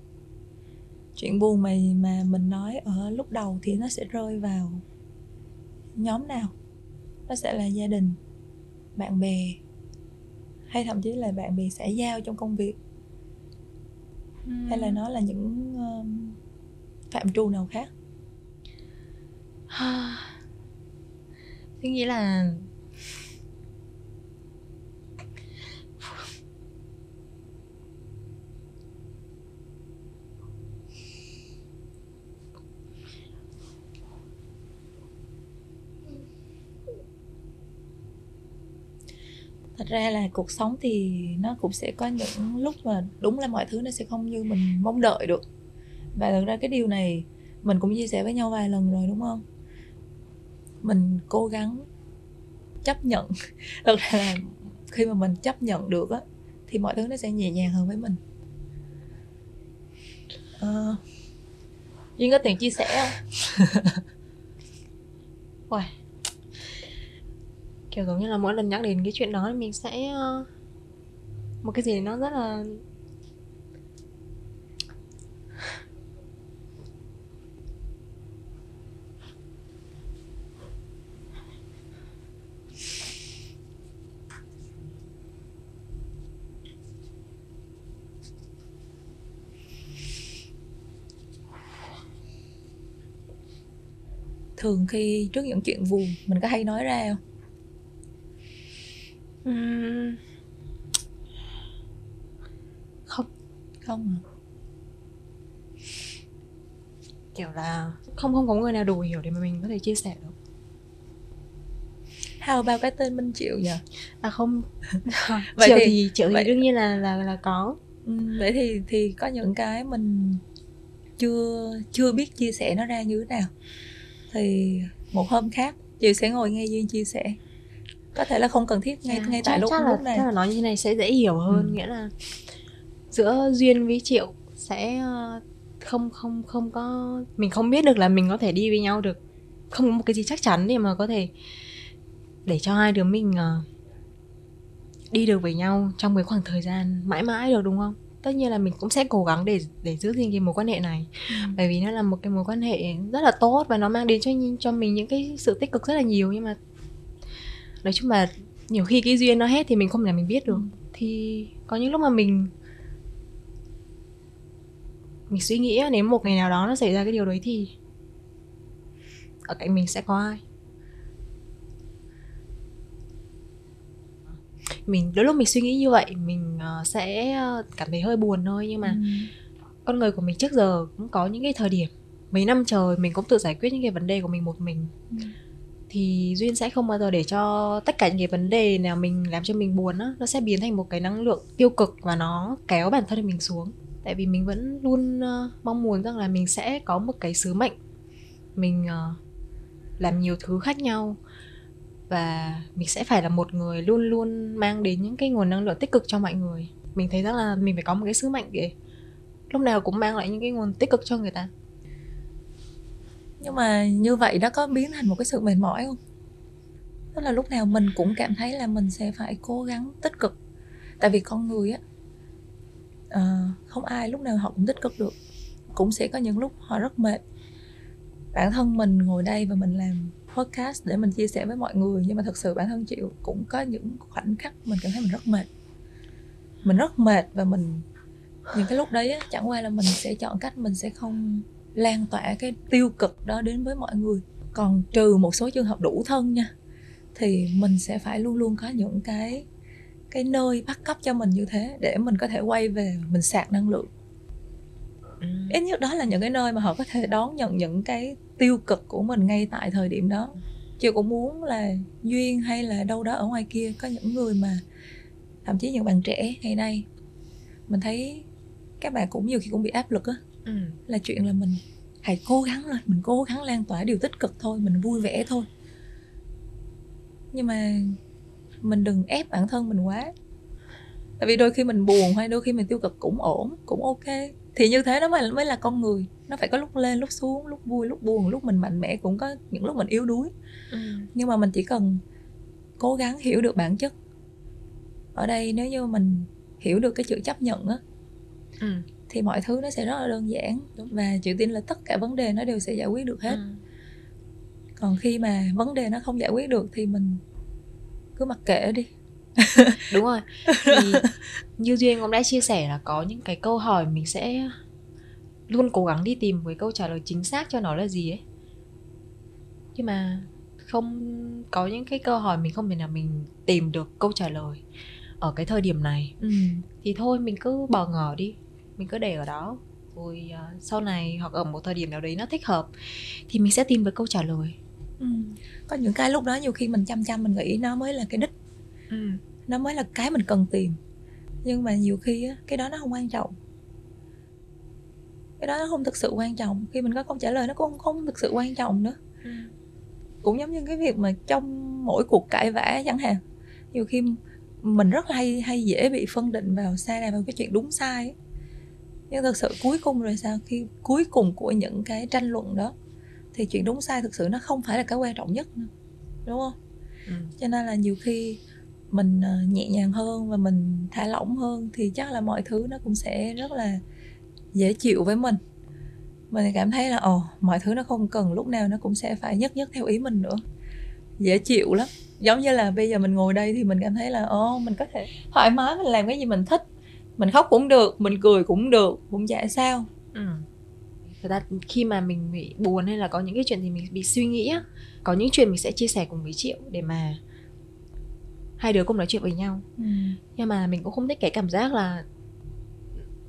chuyện buồn mà mà mình nói ở lúc đầu thì nó sẽ rơi vào nhóm nào? Nó sẽ là gia đình bạn bè hay thậm chí là bạn bè xã giao trong công việc? Uhm. hay là nó là những um, phạm trù nào khác? [sighs] Tôi nghĩ là thật ra là cuộc sống thì nó cũng sẽ có những lúc mà đúng là mọi thứ nó sẽ không như mình mong đợi được. Và thật ra cái điều này mình cũng chia sẻ với nhau vài lần rồi đúng không? Mình cố gắng chấp nhận. [laughs] Thật ra là khi mà mình chấp nhận được á thì mọi thứ nó sẽ nhẹ nhàng hơn với mình. Uh, duyên có tiền chia sẻ không? [laughs] Uầy kiểu giống như là mỗi lần nhắc đến cái chuyện đó thì mình sẽ uh, một cái gì nó rất là thường khi trước những chuyện buồn mình có hay nói ra không? Không không. Kiểu là không không có người nào đủ hiểu để mà mình có thể chia sẻ được. How about cái tên Minh Triệu nhỉ? À không. [laughs] Vậy triệu thì- thì, triệu vậy- thì đương nhiên là là là có. Ừ, vậy thì thì có những cái mình chưa chưa biết chia sẻ nó ra như thế nào. Thì một hôm khác Chiều sẽ ngồi nghe Duyên chia sẻ có thể là không cần thiết ngay À, ngay chắc- tại lúc chắc là, lúc này. chắc là nói như thế này sẽ dễ hiểu hơn Ừ. nghĩa là giữa duyên với triệu sẽ ờ, không không không có mình không biết được là mình có thể đi với nhau được. Không có một cái gì chắc chắn để mà có thể để cho hai đứa mình ờ, đi được với nhau trong cái khoảng thời gian mãi mãi được đúng không? Tất nhiên là mình cũng sẽ cố gắng để để giữ gìn cái mối quan hệ này. Ừ. bởi vì nó là một cái mối quan hệ rất là tốt và nó mang đến cho cho mình những cái sự tích cực rất là nhiều. Nhưng mà nói chung là nhiều khi cái duyên nó hết thì mình không thể mình biết được Ừ. thì có những lúc mà mình mình suy nghĩ nếu một ngày nào đó nó xảy ra cái điều đấy thì ở cạnh mình sẽ có ai mình đôi lúc mình suy nghĩ như vậy mình ờ, sẽ ờ, cảm thấy hơi buồn thôi nhưng mà Ừ. con người của mình trước giờ cũng có những cái thời điểm mấy năm trời mình cũng tự giải quyết những cái vấn đề của mình một mình Ừ thì duyên sẽ không bao giờ để cho tất cả những cái vấn đề nào mình làm cho mình buồn á, nó sẽ biến thành một cái năng lượng tiêu cực và nó kéo bản thân mình xuống. Tại vì mình vẫn luôn ờ, mong muốn rằng là mình sẽ có một cái sứ mệnh. Mình ờ, làm nhiều thứ khác nhau và mình sẽ phải là một người luôn luôn mang đến những cái nguồn năng lượng tích cực cho mọi người. Mình thấy rằng là mình phải có một cái sứ mệnh để lúc nào cũng mang lại những cái nguồn tích cực cho người ta nhưng mà như vậy nó có biến thành một cái sự mệt mỏi không? Tức là lúc nào mình cũng cảm thấy là mình sẽ phải cố gắng tích cực. Tại vì con người á uh, không ai lúc nào họ cũng tích cực được. Cũng sẽ có những lúc họ rất mệt. Bản thân mình ngồi đây và mình làm podcast để mình chia sẻ với mọi người nhưng mà thật sự bản thân chị cũng có những khoảnh khắc mình cảm thấy mình rất mệt. Mình rất mệt và mình những cái lúc đấy á, chẳng qua là mình sẽ chọn cách mình sẽ không lan tỏa cái tiêu cực đó đến với mọi người. Còn trừ một số trường hợp đủ thân nha thì mình sẽ phải luôn luôn có những cái cái nơi bắt cấp cho mình như thế để mình có thể quay về mình sạc năng lượng. Ít nhất đó là những cái nơi mà họ có thể đón nhận những cái tiêu cực của mình ngay tại thời điểm đó. Chị cũng muốn là duyên hay là đâu đó ở ngoài kia có những người mà thậm chí những bạn trẻ ngày nay mình thấy các bạn cũng nhiều khi cũng bị áp lực á ừ. là chuyện là mình hãy cố gắng lên mình cố gắng lan tỏa điều tích cực thôi mình vui vẻ thôi nhưng mà mình đừng ép bản thân mình quá tại vì đôi khi mình buồn hay đôi khi mình tiêu cực cũng ổn cũng ok thì như thế đó mới mới là con người nó phải có lúc lên lúc xuống lúc vui lúc buồn lúc mình mạnh mẽ cũng có những lúc mình yếu đuối Ừ. nhưng mà mình chỉ cần cố gắng hiểu được bản chất ở đây nếu như mình hiểu được cái chữ chấp nhận á Ừ. thì mọi thứ nó sẽ rất là đơn giản. Và chịu tin là tất cả vấn đề nó đều sẽ giải quyết được hết. Ừ. còn khi mà vấn đề nó không giải quyết được thì mình cứ mặc kệ đi. [laughs] Đúng rồi. Thì như duyên cũng đã chia sẻ là có những cái câu hỏi mình sẽ luôn cố gắng đi tìm cái câu trả lời chính xác cho nó là gì ấy. Nhưng mà không có những cái câu hỏi mình không thể nào mình tìm được câu trả lời ở cái thời điểm này. Ừ. thì thôi mình cứ bỏ ngỏ đi mình cứ để ở đó rồi à, sau này hoặc ở một thời điểm nào đấy nó thích hợp thì mình sẽ tìm được câu trả lời Ừ. có những cái lúc đó nhiều khi mình chăm chăm mình nghĩ nó mới là cái đích ừ. nó mới là cái mình cần tìm nhưng mà nhiều khi á, cái đó nó không quan trọng cái đó nó không thực sự quan trọng khi mình có câu trả lời nó cũng không, không thực sự quan trọng nữa ừ. cũng giống như cái việc mà trong mỗi cuộc cãi vã chẳng hạn nhiều khi mình rất hay hay dễ bị phân định vào sai này vào cái chuyện đúng sai ấy. Nhưng thực sự cuối cùng rồi sao? Khi cuối cùng của những cái tranh luận đó thì chuyện đúng sai thực sự nó không phải là cái quan trọng nhất nữa đúng không? Ừ. cho nên là nhiều khi mình ờ, nhẹ nhàng hơn và mình thả lỏng hơn thì chắc là mọi thứ nó cũng sẽ rất là dễ chịu với mình. Mình cảm thấy là ồ mọi thứ nó không cần lúc nào nó cũng sẽ phải nhất nhất theo ý mình nữa. Dễ chịu lắm. Giống như là bây giờ mình ngồi đây thì mình cảm thấy là ồ mình có thể thoải mái mình làm cái gì mình thích mình khóc cũng được mình cười cũng được cũng chả sao ừ. Thật ra khi mà mình bị buồn hay là có những cái chuyện thì mình bị suy nghĩ á Có những chuyện mình sẽ chia sẻ cùng với Triệu để mà hai đứa cùng nói chuyện với nhau ừ. Nhưng mà mình cũng không thích cái cảm giác là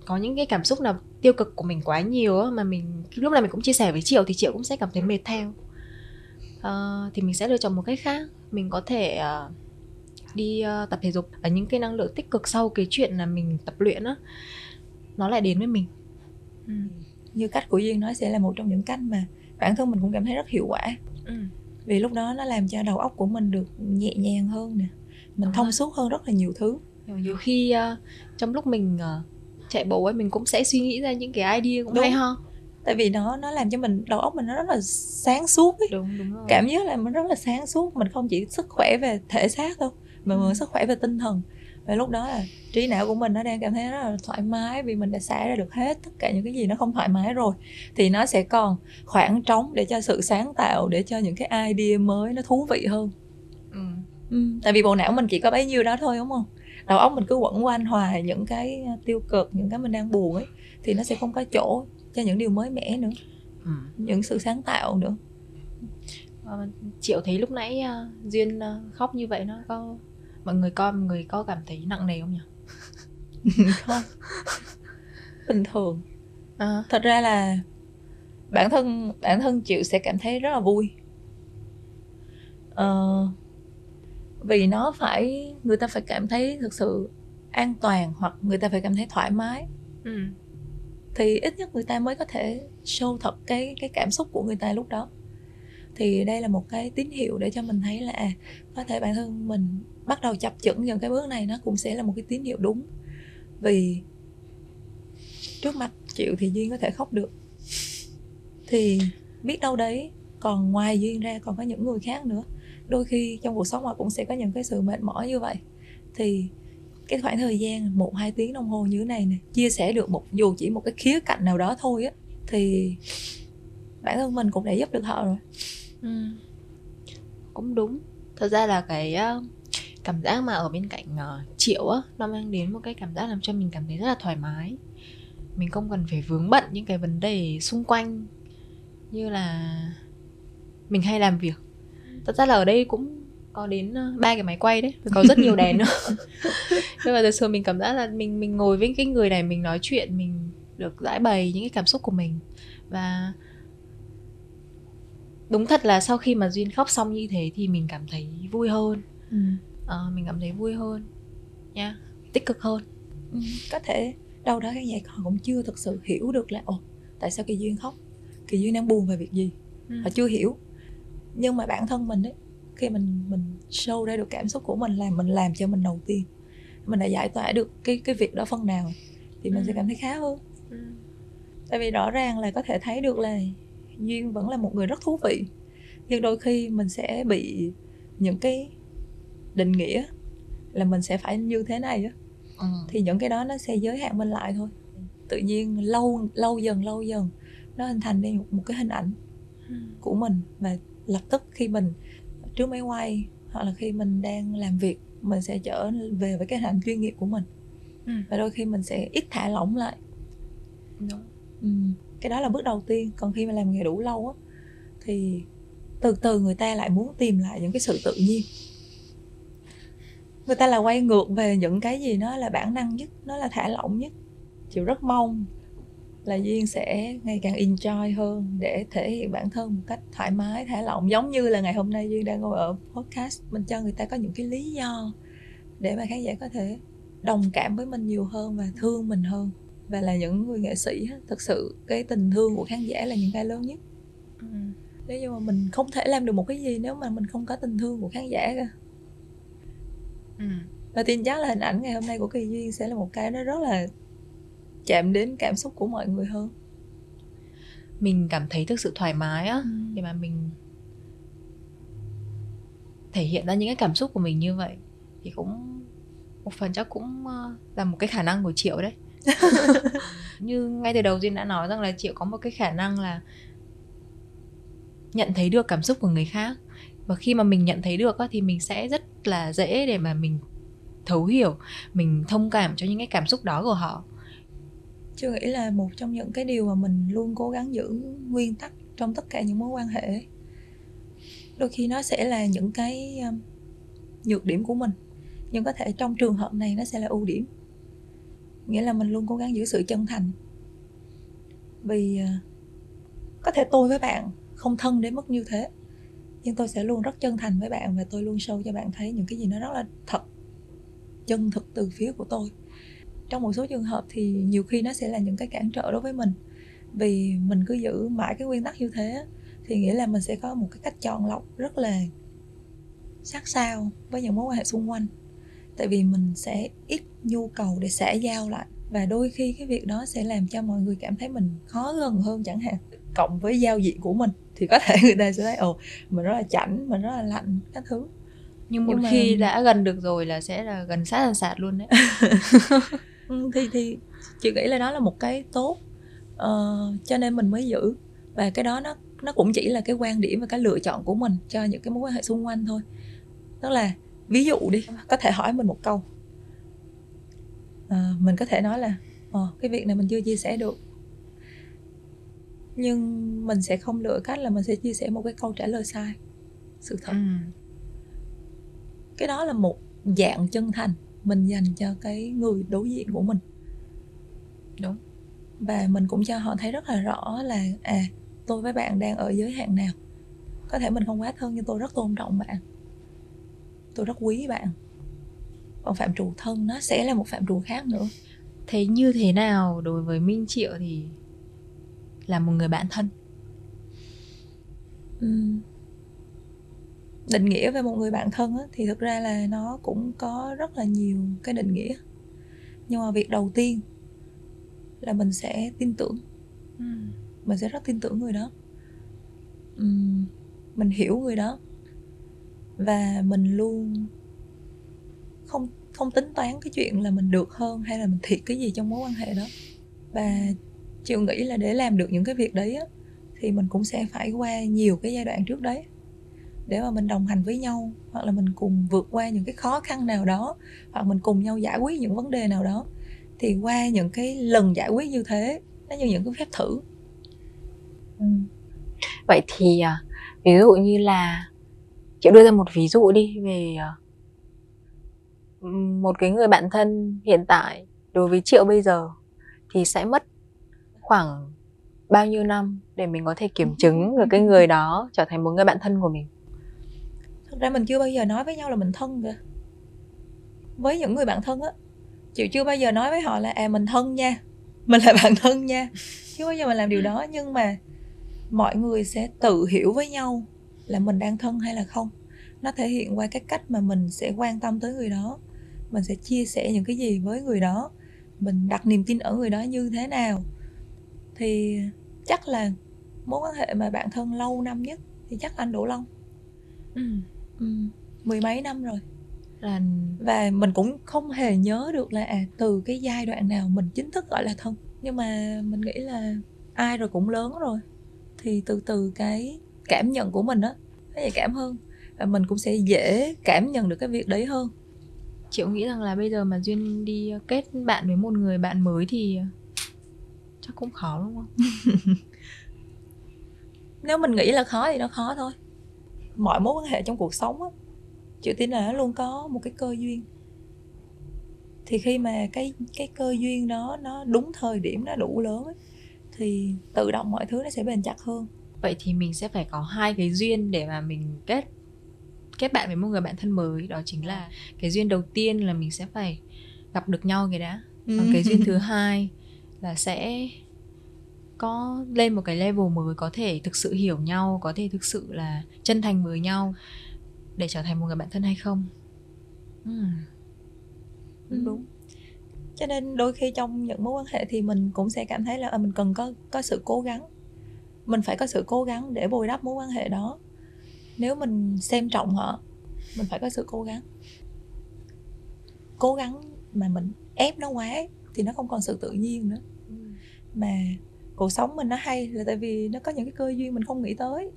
có những cái cảm xúc nào tiêu cực của mình quá nhiều á mà mình lúc nào mình cũng chia sẻ với triệu thì triệu cũng sẽ cảm thấy mệt theo uh, thì mình sẽ lựa chọn một cách khác mình có thể uh, đi uh, tập thể dục ở những cái năng lượng tích cực sau cái chuyện là mình tập luyện á nó lại đến với mình ừ. như cách của duyên nói sẽ là một trong những cách mà bản thân mình cũng cảm thấy rất hiệu quả ừ. vì lúc đó nó làm cho đầu óc của mình được nhẹ nhàng hơn nè mình thông suốt hơn rất là nhiều thứ nhiều khi uh, trong lúc mình uh, chạy bộ ấy mình cũng sẽ suy nghĩ ra những cái idea cũng đúng. hay ho tại vì nó nó làm cho mình đầu óc mình nó rất là sáng suốt ấy. đúng đúng rồi. cảm giác là mình rất là sáng suốt mình không chỉ sức khỏe về thể xác đâu mà ừ. sức khỏe về tinh thần và lúc đó là trí não của mình nó đang cảm thấy rất là thoải mái vì mình đã xả ra được hết tất cả những cái gì nó không thoải mái rồi thì nó sẽ còn khoảng trống để cho sự sáng tạo để cho những cái idea mới nó thú vị hơn ừ. Ừ, tại vì bộ não mình chỉ có bấy nhiêu đó thôi đúng không đầu óc mình cứ quẩn quanh hoài những cái à, tiêu cực những cái mình đang buồn ấy thì nó sẽ không có chỗ cho những điều mới mẻ nữa ừ. những sự sáng tạo nữa ờ, triệu thấy lúc nãy uh, duyên uh, khóc như vậy nó có mọi người coi mọi người có cảm thấy nặng nề không nhỉ? [laughs] Không. Bình thường. À. thật ra là bản thân bản thân chịu sẽ cảm thấy rất là vui. Uh, vì nó phải người ta phải cảm thấy thực sự an toàn hoặc người ta phải cảm thấy thoải mái. Ừ. thì ít nhất người ta mới có thể show thật cái cái cảm xúc của người ta lúc đó thì đây là một cái tín hiệu để cho mình thấy là à, có thể bản thân mình bắt đầu chập chững dần cái bước này nó cũng sẽ là một cái tín hiệu đúng. Vì trước mặt chịu thì duyên có thể khóc được. Thì biết đâu đấy còn ngoài duyên ra còn có những người khác nữa. Đôi khi trong cuộc sống họ cũng sẽ có những cái sự mệt mỏi như vậy. Thì cái khoảng thời gian một hai tiếng đồng hồ như thế này nè chia sẻ được một dù chỉ một cái khía cạnh nào đó thôi á thì bản thân mình cũng đã giúp được họ rồi ừ. cũng đúng. Thật ra là cái uh, cảm giác mà ở bên cạnh uh, triệu á nó mang đến một cái cảm giác làm cho mình cảm thấy rất là thoải mái. Mình không cần phải vướng bận những cái vấn đề xung quanh như là mình hay làm việc. Thật ra là ở đây cũng có đến ờ, ba cái máy quay đấy có rất nhiều đèn nữa. [laughs] Nhưng mà thật sự mình cảm giác là mình mình ngồi với cái người này mình nói chuyện mình được giải bày những cái cảm xúc của mình. Và đúng thật là sau khi mà duyên khóc xong như thế thì mình cảm thấy vui hơn ừ. à, mình cảm thấy vui hơn nha yeah. tích cực hơn ừ, có thể đâu đó cái vậy họ cũng chưa thực sự hiểu được là ồ tại sao kỳ duyên khóc kỳ duyên đang buồn về việc gì ừ. họ chưa hiểu nhưng mà bản thân mình ấy khi mình mình show ra được cảm xúc của mình là mình làm cho mình đầu tiên mình đã giải tỏa được cái cái việc đó phần nào thì mình ừ. sẽ cảm thấy khá hơn ừ. tại vì rõ ràng là có thể thấy được là duyên vẫn là một người rất thú vị nhưng đôi khi mình sẽ bị những cái định nghĩa là mình sẽ phải như thế này á ừ. thì những cái đó nó sẽ giới hạn mình lại thôi tự nhiên lâu lâu dần lâu dần nó hình thành nên một, một cái hình ảnh ừ. của mình và lập tức khi mình trước máy quay hoặc là khi mình đang làm việc mình sẽ trở về với cái hành chuyên nghiệp của mình ừ. và đôi khi mình sẽ ít thả lỏng lại Đúng. Ừ cái đó là bước đầu tiên, còn khi mà làm nghề đủ lâu á, thì từ từ người ta lại muốn tìm lại những cái sự tự nhiên. Người ta là quay ngược về những cái gì nó là bản năng nhất, nó là thả lỏng nhất, chịu rất mong là duyên sẽ ngày càng enjoy hơn để thể hiện bản thân một cách thoải mái, thả lỏng. Giống như là ngày hôm nay duyên đang ngồi ở podcast, mình cho người ta có những cái lý do để mà khán giả có thể đồng cảm với mình nhiều hơn và thương mình hơn và là những người nghệ sĩ thực sự cái tình thương của khán giả là những cái lớn nhất ừ. nếu như mà mình không thể làm được một cái gì nếu mà mình không có tình thương của khán giả cả ừ. và tin chắc là hình ảnh ngày hôm nay của kỳ duyên sẽ là một cái nó rất là chạm đến cảm xúc của mọi người hơn mình cảm thấy thực sự thoải mái á ừ. để mà mình thể hiện ra những cái cảm xúc của mình như vậy thì cũng một phần chắc cũng ờ, là một cái khả năng của triệu đấy [laughs] như ngay từ đầu duyên đã nói rằng là triệu có một cái khả năng là nhận thấy được cảm xúc của người khác. Và khi mà mình nhận thấy được thì mình sẽ rất là dễ để mà mình thấu hiểu, mình thông cảm cho những cái cảm xúc đó của họ. Chưa nghĩ là một trong những cái điều mà mình luôn cố gắng giữ nguyên tắc trong tất cả những mối quan hệ. Đôi khi nó sẽ là những cái um, nhược điểm của mình. Nhưng có thể trong trường hợp này nó sẽ là ưu điểm nghĩa là mình luôn cố gắng giữ sự chân thành. Vì à, có thể tôi với bạn không thân đến mức như thế, nhưng tôi sẽ luôn rất chân thành với bạn và tôi luôn show cho bạn thấy những cái gì nó rất là thật, chân thực từ phía của tôi. Trong một số trường hợp thì nhiều khi nó sẽ là những cái cản trở đối với mình. Vì mình cứ giữ mãi cái nguyên tắc như thế thì nghĩa là mình sẽ có một cái cách chọn lọc rất là sát sao với những mối quan hệ xung quanh tại vì mình sẽ ít nhu cầu để xã giao lại. Và đôi khi cái việc đó sẽ làm cho mọi người cảm thấy mình khó gần hơn chẳng hạn. Cộng với giao diện của mình thì có thể [laughs] người ta sẽ thấy ồ mình rất là chảnh mình rất là lạnh các thứ. Nhưng một nhưng khi mà... đã gần được rồi là sẽ là gần sát gần sạt luôn đấy. [laughs] Ừ, thì thì chị nghĩ là đó là một cái tốt uh, cho nên mình mới giữ. Và cái đó nó nó cũng chỉ là cái quan điểm và cái lựa chọn của mình cho những cái mối quan hệ xung quanh thôi. Tức là ví dụ đi có thể hỏi mình một câu. À, mình có thể nói là ờ, cái việc này mình chưa chia sẻ được. Nhưng mình sẽ không lựa cách là mình sẽ chia sẻ một cái câu trả lời sai sự thật. Ừ. cái đó là một dạng chân thành mình dành cho cái người đối diện của mình. Đúng. Và mình cũng cho họ thấy rất là rõ là à tôi với bạn đang ở giới hạn nào. Có thể mình không quá thân nhưng tôi rất tôn trọng bạn tôi rất quý bạn. Còn phạm trù thân nó sẽ là một phạm trù khác nữa. Thế như thế nào đối với minh triệu thì là một người bạn thân? Uhm. định nghĩa về một người bạn thân á, thì thực ra là nó cũng có rất là nhiều cái định nghĩa. Nhưng mà việc đầu tiên là mình sẽ tin tưởng. Uhm. mình sẽ rất tin tưởng người đó. Uhm. mình hiểu người đó và mình luôn không không tính toán cái chuyện là mình được hơn hay là mình thiệt cái gì trong mối quan hệ đó. Và chịu nghĩ là để làm được những cái việc đấy á, thì mình cũng sẽ phải qua nhiều cái giai đoạn trước đấy để mà mình đồng hành với nhau hoặc là mình cùng vượt qua những cái khó khăn nào đó hoặc mình cùng nhau giải quyết những vấn đề nào đó. Thì qua những cái lần giải quyết như thế nó như những cái phép thử. Ừ. vậy thì à, ví dụ như là chị đưa ra một ví dụ đi về ờ, một cái người bạn thân hiện tại đối với triệu bây giờ thì sẽ mất khoảng bao nhiêu năm để mình có thể kiểm chứng được cái người đó trở thành một người bạn thân của mình? Thật ra mình chưa bao giờ nói với nhau là mình thân cả. Với những người bạn thân á chịu chưa bao giờ nói với họ là à mình thân nha, mình là bạn thân nha. Chưa bao giờ mình làm điều đó, nhưng mà mọi người sẽ tự hiểu với nhau là mình đang thân hay là không. Nó thể hiện qua cái cách mà mình sẽ quan tâm tới người đó. Mình sẽ chia sẻ những cái gì với người đó. Mình đặt niềm tin ở người đó như thế nào. Thì chắc là mối quan hệ mà bạn thân lâu năm nhất thì chắc anh Đỗ Long. Ừ. Ừ, mười mấy năm rồi. Là và mình cũng không hề nhớ được là à từ cái giai đoạn nào mình chính thức gọi là thân. Nhưng mà mình nghĩ là ai rồi cũng lớn rồi. Thì từ từ cái cảm nhận của mình á nó nhạy cảm hơn. Và mình cũng sẽ dễ cảm nhận được cái việc đấy hơn. Triệu nghĩ rằng là bây giờ mà Duyên đi kết bạn với một người bạn mới thì chắc cũng khó đúng không? [laughs] Nếu mình nghĩ là khó thì nó khó thôi. Mọi mối quan hệ trong cuộc sống á Chị tin là nó luôn có một cái cơ duyên. Thì khi mà cái cái cơ duyên đó nó đúng thời điểm nó đủ lớn ấy, Thì tự động mọi thứ nó sẽ bền chặt hơn Vậy thì mình sẽ phải có hai cái duyên để mà mình kết kết bạn với một người bạn thân mới. Đó chính là cái duyên đầu tiên là mình sẽ phải gặp được nhau cái đã. Còn cái duyên thứ [laughs] hai là sẽ có lên một cái level mới có thể thực sự hiểu nhau có thể thực sự là chân thành với nhau để trở thành một người bạn thân hay không. Uhm. đúng, đúng. Cho nên đôi khi trong những mối quan hệ thì mình cũng sẽ cảm thấy là à, mình cần có có sự cố gắng mình phải có sự cố gắng để bồi đắp mối quan hệ đó. Nếu mình xem trọng họ mình phải có sự cố gắng. Cố gắng mà mình ép nó quá thì nó không còn sự tự nhiên nữa. Mà cuộc sống mình nó hay là tại vì nó có những cái cơ duyên mình không nghĩ tới.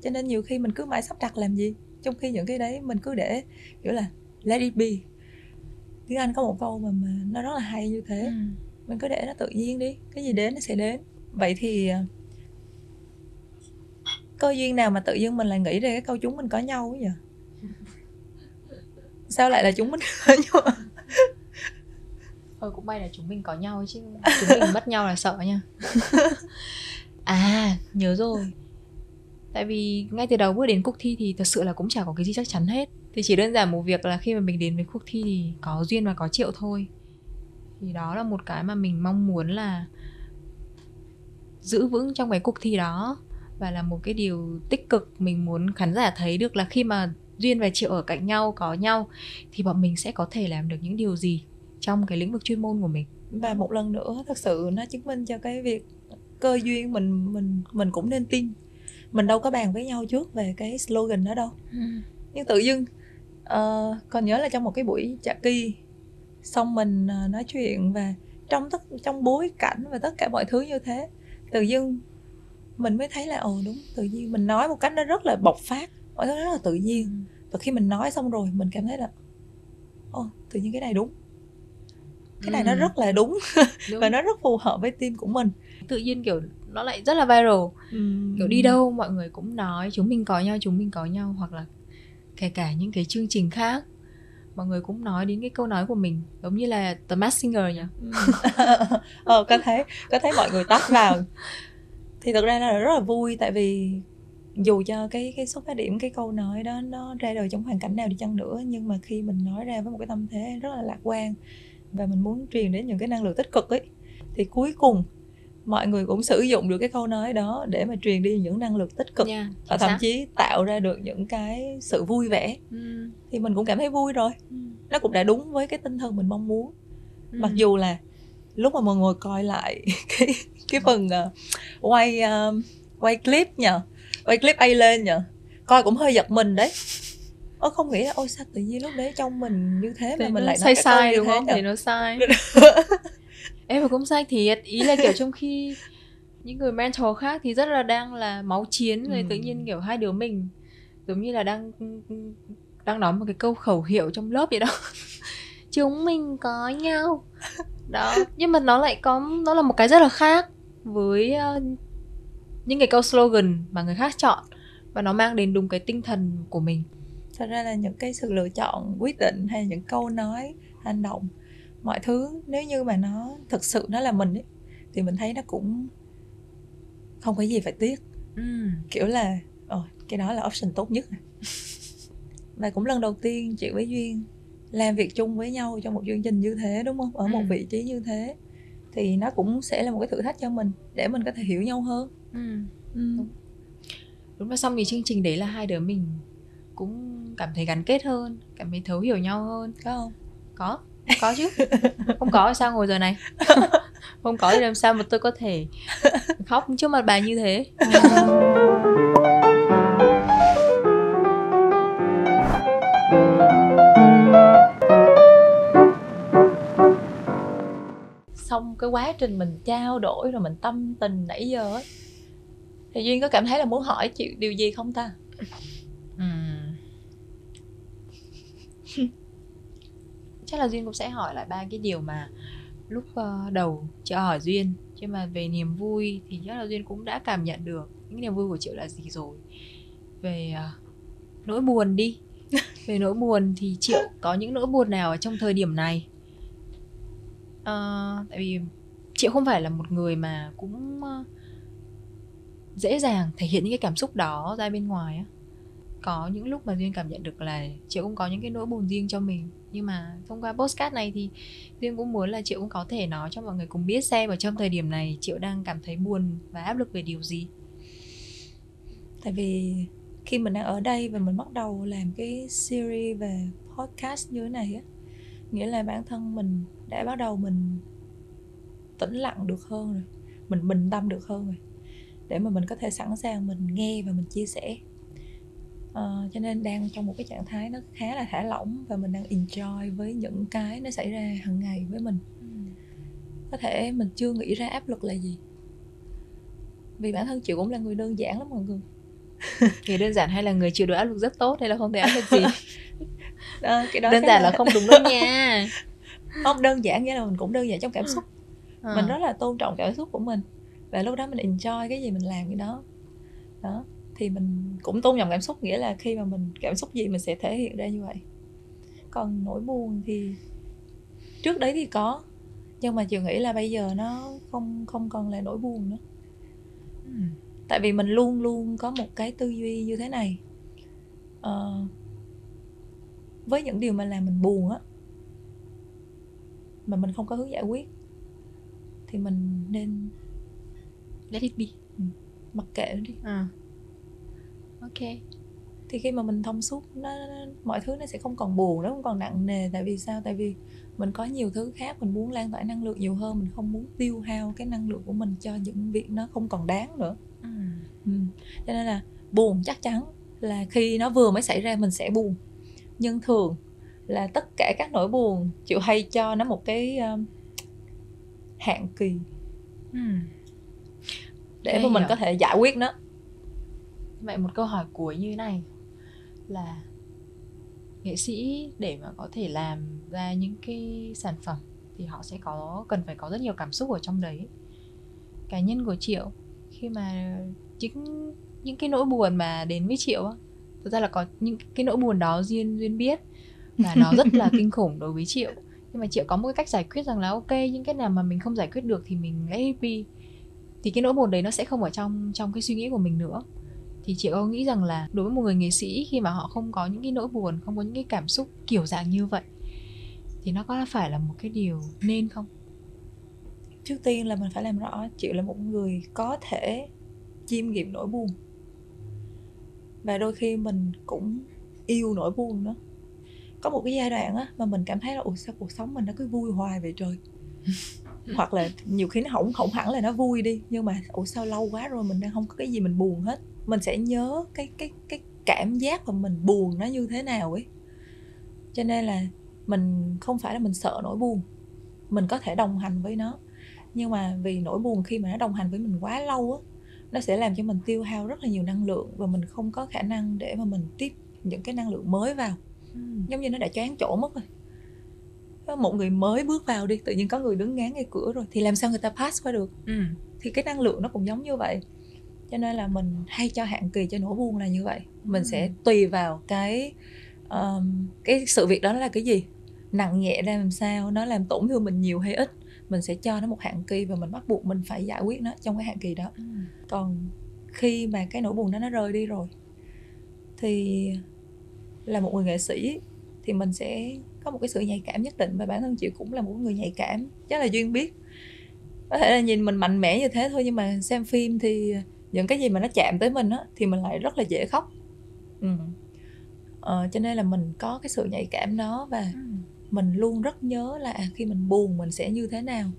Cho nên nhiều khi mình cứ mãi sắp đặt làm gì trong khi những cái đấy mình cứ để kiểu là let it be. Tiếng anh có một câu mà, mà nó rất là hay như thế. Ừ. mình cứ để nó tự nhiên đi cái gì đến nó sẽ đến. Vậy thì à, cơ duyên nào mà tự nhiên mình lại nghĩ ra cái câu chúng mình có nhau ấy vậy? Sao lại là chúng mình có [laughs] nhau? Thôi cũng may là chúng mình có nhau chứ. Chúng mình mất nhau là sợ nha. [laughs] À nhớ rồi. Tại vì ngay từ đầu bước đến cuộc thi thì thật sự là cũng chả có cái gì chắc chắn hết. Thì chỉ đơn giản một việc là khi mà mình đến với cuộc thi thì có duyên và có triệu thôi. Thì đó là một cái mà mình mong muốn là giữ vững trong cái cuộc thi đó và là một cái điều tích cực mình muốn khán giả thấy được là khi mà duyên và triệu ở cạnh nhau có nhau thì bọn mình sẽ có thể làm được những điều gì trong cái lĩnh vực chuyên môn của mình? Và một lần nữa thật sự nó chứng minh cho cái việc cơ duyên mình mình mình cũng nên tin. Mình đâu có bàn với nhau trước về cái slogan đó đâu. Ừ. nhưng tự dưng uh, còn nhớ là trong một cái buổi chạ kỳ xong mình uh, nói chuyện và trong tất trong bối cảnh và tất cả mọi thứ như thế tự dưng mình mới thấy là ồ đúng tự nhiên mình nói một cách nó rất là bộc phát mọi thứ rất là tự nhiên. Ừ. và khi mình nói xong rồi mình cảm thấy là ồ tự nhiên cái này đúng. Cái này ừ. nó rất là đúng, [laughs] đúng. và nó rất phù hợp với team của mình. Tự nhiên kiểu nó lại rất là viral. Ừ. kiểu đi đâu mọi người cũng nói chúng mình có nhau chúng mình có nhau. Hoặc là kể cả những cái chương trình khác mọi người cũng nói đến cái câu nói của mình giống như là The Masked Singer nhỉ? Ừ. [laughs] ờ có thấy có thấy mọi người tắt vào [laughs] thì thực ra là rất là vui tại vì dù cho cái cái xuất phát điểm cái câu nói đó nó ra đời trong hoàn cảnh nào đi chăng nữa nhưng mà khi mình nói ra với một cái tâm thế rất là lạc quan và mình muốn truyền đến những cái năng lượng tích cực ấy thì cuối cùng mọi người cũng sử dụng được cái câu nói đó để mà truyền đi những năng lượng tích cực yeah, và thậm xác. chí tạo ra được những cái sự vui vẻ ừ. thì mình cũng cảm thấy vui rồi ừ. nó cũng đã đúng với cái tinh thần mình mong muốn ừ. mặc dù là lúc mà mọi người coi lại [laughs] cái cái phần uh, quay uh, quay clip nhờ quay clip A lên nhờ coi cũng hơi giật mình đấy. Ơ không nghĩ là ôi sao tự nhiên lúc đấy trong mình như thế mà mình lại sai sai đúng không? thì nó sai. [laughs] Em cũng sai thiệt. Ý là kiểu trong khi những người mentor khác thì rất là đang là máu chiến rồi ừ. tự nhiên kiểu hai đứa mình giống như là đang đang nói một cái câu khẩu hiệu trong lớp vậy đó. [laughs] Chúng mình có nhau đó. Nhưng mà nó lại có nó là một cái rất là khác với uh, những cái câu slogan mà người khác chọn và nó mang đến đúng cái tinh thần của mình. Thật ra là những cái sự lựa chọn quyết định hay những câu nói hành động mọi thứ nếu như mà nó thực sự nó là mình ấy thì mình thấy nó cũng không có gì phải tiếc. Ừ. kiểu là ồ cái đó là option tốt nhất. Và cũng lần đầu tiên chị với duyên làm việc chung với nhau trong một chương trình như thế đúng không ở ừ. một vị trí như thế thì nó cũng sẽ là một cái thử thách cho mình để mình có thể hiểu nhau hơn ừ. Ừ. Đúng. đúng và xong thì chương trình đấy là hai đứa mình cũng cảm thấy gắn kết hơn cảm thấy thấu hiểu nhau hơn có không có có chứ không có sao ngồi giờ này [laughs] không có thì làm sao mà tôi có thể khóc trước mặt bà như thế [laughs] quá trình mình trao đổi rồi mình tâm tình nãy giờ ấy. Thì duyên có cảm thấy là muốn hỏi chị điều gì không ta? [laughs] Chắc là duyên cũng sẽ hỏi lại ba cái điều mà lúc uh, đầu chị hỏi duyên. Nhưng mà về niềm vui thì chắc là duyên cũng đã cảm nhận được những niềm vui của triệu là gì rồi. Về uh, nỗi buồn đi. [laughs] Về nỗi buồn thì triệu có những nỗi buồn nào ở trong thời điểm này? Uh, tại vì chị không phải là một người mà cũng ờ, dễ dàng thể hiện những cái cảm xúc đó ra bên ngoài á. Có những lúc mà duyên cảm nhận được là chị cũng có những cái nỗi buồn riêng cho mình. Nhưng mà thông qua postcard này thì duyên cũng muốn là chị cũng có thể nói cho mọi người cùng biết xem ở trong thời điểm này chị đang cảm thấy buồn và áp lực về điều gì. Tại vì khi mình đang ở đây và mình bắt đầu làm cái series về podcast như thế này á, nghĩa là bản thân mình đã bắt đầu mình tĩnh lặng được hơn rồi. Mình bình tâm được hơn rồi. Để mà mình có thể sẵn sàng mình nghe và mình chia sẻ. Uh, cho nên đang trong một cái trạng thái nó khá là thả lỏng và mình đang enjoy với những cái nó xảy ra hàng ngày với mình. Ừ. có thể mình chưa nghĩ ra áp lực là gì. Vì bản thân chị cũng là người đơn giản lắm mọi người. [laughs] Người đơn giản hay là người chịu được áp lực rất tốt hay là không thể áp lực gì? [laughs] À, cái đó đơn giản là... là không đúng đâu nha. [laughs] Không đơn giản nghĩa là mình cũng đơn giản trong cảm xúc à. mình rất là tôn trọng cảm xúc của mình. Và lúc đó mình enjoy cái gì mình làm cái đó. Đó thì mình cũng tôn trọng cảm xúc nghĩa là khi mà mình cảm xúc gì mình sẽ thể hiện ra như vậy. Còn nỗi buồn thì trước đấy thì có nhưng mà chị nghĩ là bây giờ nó không không còn là nỗi buồn nữa. Ừ. tại vì mình luôn luôn có một cái tư duy như thế này. Uh, với những điều mà làm mình buồn á mà mình không có hướng giải quyết thì mình nên let it be ừ. mặc kệ nó đi à. ok thì khi mà mình thông suốt nó, mọi thứ nó sẽ không còn buồn nó không còn nặng nề tại vì sao tại vì mình có nhiều thứ khác mình muốn lan tỏa năng lượng nhiều hơn mình không muốn tiêu hao cái năng lượng của mình cho những việc nó không còn đáng nữa ừ. Ừ. cho nên là buồn chắc chắn là khi nó vừa mới xảy ra mình sẽ buồn nhưng thường là tất cả các nỗi buồn chịu hay cho nó một cái hạn kỳ. Ừ. để mà mình có thể giải quyết nó. Vậy một câu hỏi cuối như thế này là nghệ sĩ để mà có thể làm ra những cái sản phẩm thì họ sẽ có cần phải có rất nhiều cảm xúc ở trong đấy. Cá nhân của triệu khi mà chính những cái nỗi buồn mà đến với triệu thực ra là có những cái nỗi buồn đó duyên duyên biết và nó rất là [laughs] kinh khủng đối với triệu nhưng mà triệu có một cái cách giải quyết rằng là, ok, những cái nào mà mình không giải quyết được thì mình let it be thì cái nỗi buồn đấy nó sẽ không ở trong trong cái suy nghĩ của mình nữa. Thì chị có nghĩ rằng là đối với một người nghệ sĩ, khi mà họ không có những cái nỗi buồn, không có những cái cảm xúc kiểu dạng như vậy, thì nó có phải là một cái điều nên không? Trước tiên là mình phải làm rõ chị là một người có thể chiêm nghiệm nỗi buồn. Và đôi khi mình cũng yêu nỗi buồn nữa có một cái giai đoạn á mà mình cảm thấy là ủa sao cuộc sống mình nó cứ vui hoài vậy trời? [laughs] Hoặc là nhiều khi nó không không hẳn là nó vui đi nhưng mà ủa sao lâu quá rồi mình đang không có cái gì mình buồn hết? Mình sẽ nhớ cái cái cái cảm giác mà mình buồn nó như thế nào ấy. Cho nên là mình không phải là mình sợ nỗi buồn mình có thể đồng hành với nó. Nhưng mà vì nỗi buồn khi mà nó đồng hành với mình quá lâu á nó sẽ làm cho mình tiêu hao rất là nhiều năng lượng và mình không có khả năng để mà mình tiếp những cái năng lượng mới vào ừ. giống như nó đã choáng chỗ mất rồi một người mới bước vào đi tự nhiên có người đứng ngán ngay cửa rồi thì làm sao người ta pass qua được ừ. thì cái năng lượng nó cũng giống như vậy cho nên là mình hay cho hạn kỳ cho nỗi buồn là như vậy mình ừ. sẽ tùy vào cái um, cái sự việc đó là cái gì nặng nhẹ ra làm sao nó làm tổn thương mình nhiều hay ít mình sẽ cho nó một hạn kỳ và mình bắt buộc mình phải giải quyết nó trong cái hạn kỳ đó ừ. còn khi mà cái nỗi buồn đó nó rơi đi rồi thì là một người nghệ sĩ thì mình sẽ có một cái sự nhạy cảm nhất định và bản thân chị cũng là một người nhạy cảm chắc là duyên biết có thể là nhìn mình mạnh mẽ như thế thôi nhưng mà xem phim thì những cái gì mà nó chạm tới mình á thì mình lại rất là dễ khóc ừ. ờ, cho nên là mình có cái sự nhạy cảm đó và ừ. mình luôn rất nhớ là à, khi mình buồn mình sẽ như thế nào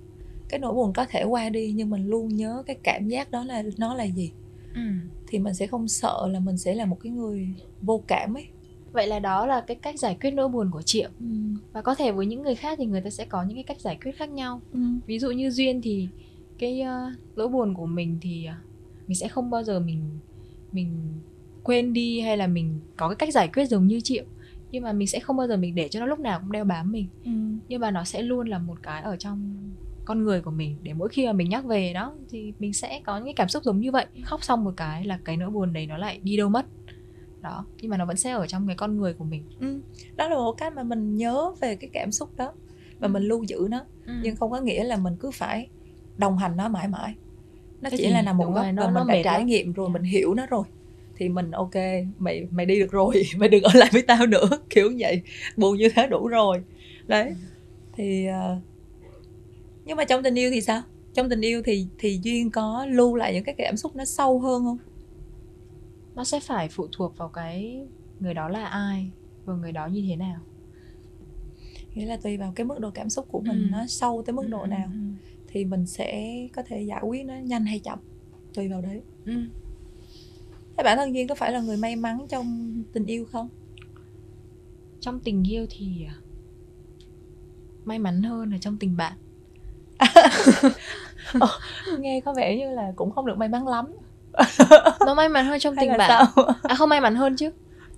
cái nỗi buồn có thể qua đi nhưng mình luôn nhớ cái cảm giác đó là nó là gì ừ. thì mình sẽ không sợ là mình sẽ là một cái người vô cảm ấy vậy là đó là cái cách giải quyết nỗi buồn của triệu ừ. và có thể với những người khác thì người ta sẽ có những cái cách giải quyết khác nhau. Ừ. ví dụ như duyên thì cái uh, nỗi buồn của mình thì uh, mình sẽ không bao giờ mình mình quên đi hay là mình có cái cách giải quyết giống như triệu nhưng mà mình sẽ không bao giờ mình để cho nó lúc nào cũng đeo bám mình. Ừ. nhưng mà nó sẽ luôn là một cái ở trong con người của mình. Để mỗi khi mà mình nhắc về đó thì mình sẽ có những cái cảm xúc giống như vậy. Khóc xong một cái là cái nỗi buồn đấy nó lại đi đâu mất đó nhưng mà nó vẫn sẽ ở trong cái con người của mình ừ. đó là một cách mà mình nhớ về cái cảm xúc đó và ừ. mình lưu giữ nó ừ. nhưng không có nghĩa là mình cứ phải đồng hành nó mãi mãi nó cái chỉ gì? là nằm một góc và mình đã trải lắm. nghiệm rồi yeah. mình hiểu nó rồi thì mình ok mày mày đi được rồi [laughs] mày đừng ở lại với tao nữa [laughs] kiểu vậy buồn như thế đủ rồi đấy thì uh, nhưng mà trong tình yêu thì sao trong tình yêu thì thì duyên có lưu lại những cái cảm xúc nó sâu hơn không nó sẽ phải phụ thuộc vào cái người đó là ai và người đó như thế nào nghĩa là tùy vào cái mức độ cảm xúc của mình ừ. nó sâu tới mức độ ừ. nào ừ. thì mình sẽ có thể giải quyết nó nhanh hay chậm tùy vào đấy ừ. thế bản thân duyên có phải là người may mắn trong tình yêu không trong tình yêu thì à, may mắn hơn là trong tình bạn [laughs] ờ, nghe có vẻ như là cũng không được may mắn lắm nó may mắn hơn trong tình bạn. sao? à không may mắn hơn chứ.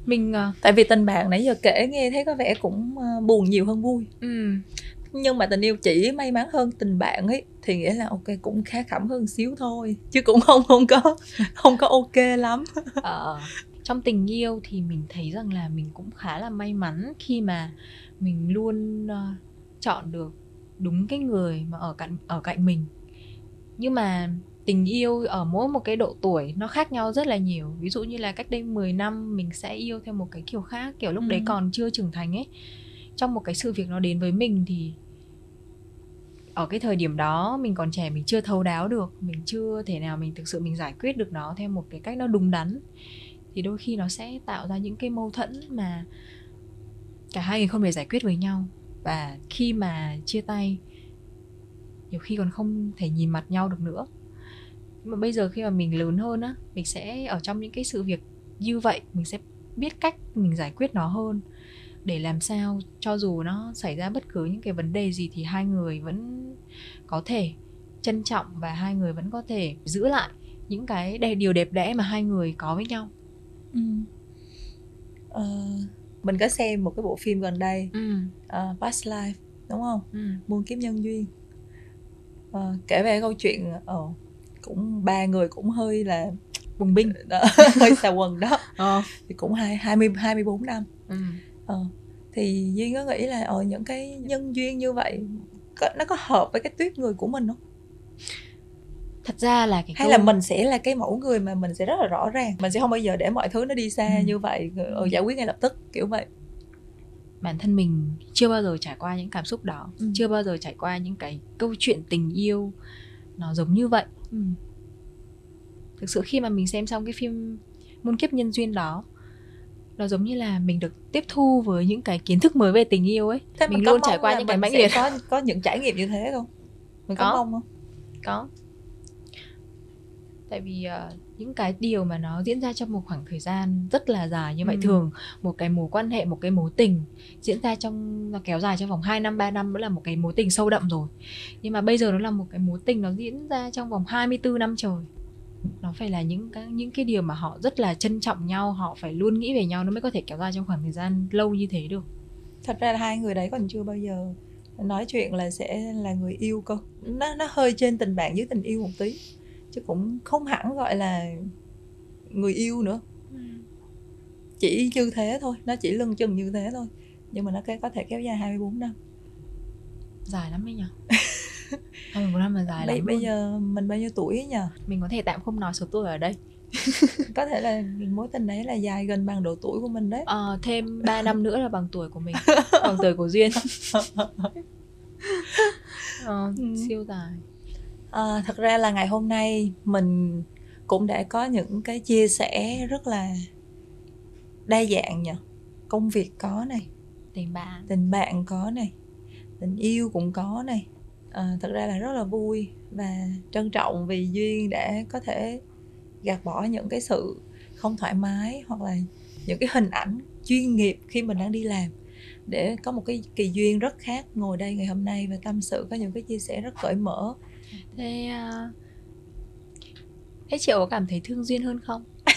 Mình uh... tại vì tình bạn nãy giờ kể nghe thấy có vẻ cũng uh, buồn nhiều hơn vui. Ừ. nhưng mà tình yêu chỉ may mắn hơn tình bạn ấy thì nghĩa là ok cũng khá khẩm hơn xíu thôi. Chứ cũng không không có không có ok lắm. Ờ, trong tình yêu thì mình thấy rằng là mình cũng khá là may mắn khi mà mình luôn uh, chọn được đúng cái người mà ở cạnh ở cạnh mình. Nhưng mà tình yêu ở mỗi một cái độ tuổi nó khác nhau rất là nhiều. Ví dụ như là cách đây 10 năm mình sẽ yêu theo một cái kiểu khác kiểu lúc ừ. đấy còn chưa trưởng thành ấy. Trong một cái sự việc nó đến với mình thì ở cái thời điểm đó mình còn trẻ mình chưa thấu đáo được mình chưa thể nào mình thực sự mình giải quyết được nó theo một cái cách nó đúng đắn thì đôi khi nó sẽ tạo ra những cái mâu thuẫn mà cả hai người không thể giải quyết với nhau. Và khi mà chia tay nhiều khi còn không thể nhìn mặt nhau được nữa nhưng mà bây giờ khi mà mình lớn hơn á mình sẽ ở trong những cái sự việc như vậy mình sẽ biết cách mình giải quyết nó hơn để làm sao cho dù nó xảy ra bất cứ những cái vấn đề gì thì hai người vẫn có thể trân trọng và hai người vẫn có thể giữ lại những cái điều đẹp đẽ mà hai người có với nhau ừ. ờ, mình có xem một cái bộ phim gần đây ừ. uh, Past Life đúng không ừ. muôn kiếp nhân duyên uh, kể về câu chuyện uh, cũng ba người cũng hơi là bùng binh đó, [laughs] hơi xà quần đó ờ. thì cũng hai hai mươi hai mươi bốn năm ừ. ờ. thì duyên có nghĩ là ở ờ, những cái nhân duyên như vậy có, nó có hợp với cái tuyết người của mình không thật ra là cái hay câu... là mình sẽ là cái mẫu người mà mình sẽ rất là rõ ràng mình sẽ không bao giờ để mọi thứ nó đi xa ừ. như vậy ừ, giải quyết ngay lập tức kiểu vậy bản thân mình chưa bao giờ trải qua những cảm xúc đó ừ. chưa bao giờ trải qua những cái câu chuyện tình yêu nó giống như vậy ừ. thực sự khi mà mình xem xong cái phim muôn kiếp nhân duyên đó nó giống như là mình được tiếp thu với những cái kiến thức mới về tình yêu ấy. Thế mình luôn trải qua những cái mãnh liệt. có có những trải nghiệm như thế không? Mình có, có. mong không? Có. Tại vì uh, những cái điều mà nó diễn ra trong một khoảng thời gian rất là dài như vậy ừ. thường một cái mối quan hệ một cái mối tình diễn ra trong nó kéo dài trong vòng 2 năm 3 năm đó là một cái mối tình sâu đậm rồi. Nhưng mà bây giờ nó là một cái mối tình nó diễn ra trong vòng 24 năm trời. Nó phải là những cái những cái điều mà họ rất là trân trọng nhau họ phải luôn nghĩ về nhau nó mới có thể kéo dài trong khoảng thời gian lâu như thế được. Thật ra là hai người đấy còn chưa bao giờ nói chuyện là sẽ là người yêu cơ. Nó nó hơi trên tình bạn dưới tình yêu một tí chứ cũng không hẳn gọi là người yêu nữa. Ừ. chỉ như thế thôi nó chỉ lưng chừng như thế thôi. Nhưng mà nó có thể kéo dài 24 năm. Dài lắm ấy nhỉ? [laughs] 24 năm là dài lắm bây giờ mình bao nhiêu tuổi ấy nhỉ? Mình có thể tạm không nói số tuổi ở đây. [laughs] Có thể là mối tình đấy là dài gần bằng độ tuổi của mình đấy. Ờ, thêm 3 năm nữa là bằng tuổi của mình bằng tuổi của duyên. [laughs] Ờ, ừ. siêu dài à, thật ra là ngày hôm nay mình cũng đã có những cái chia sẻ rất là đa dạng nhỉ công việc có này tình bạn. tình bạn có này tình yêu cũng có này. À, thật ra là rất là vui và trân trọng vì duyên đã có thể gạt bỏ những cái sự không thoải mái hoặc là những cái hình ảnh chuyên nghiệp khi mình đang đi làm. Để có một cái kỳ duyên rất khác ngồi đây ngày hôm nay và tâm sự có những cái chia sẻ rất cởi mở thế uh, thế triệu có cảm thấy thương duyên hơn không? [laughs]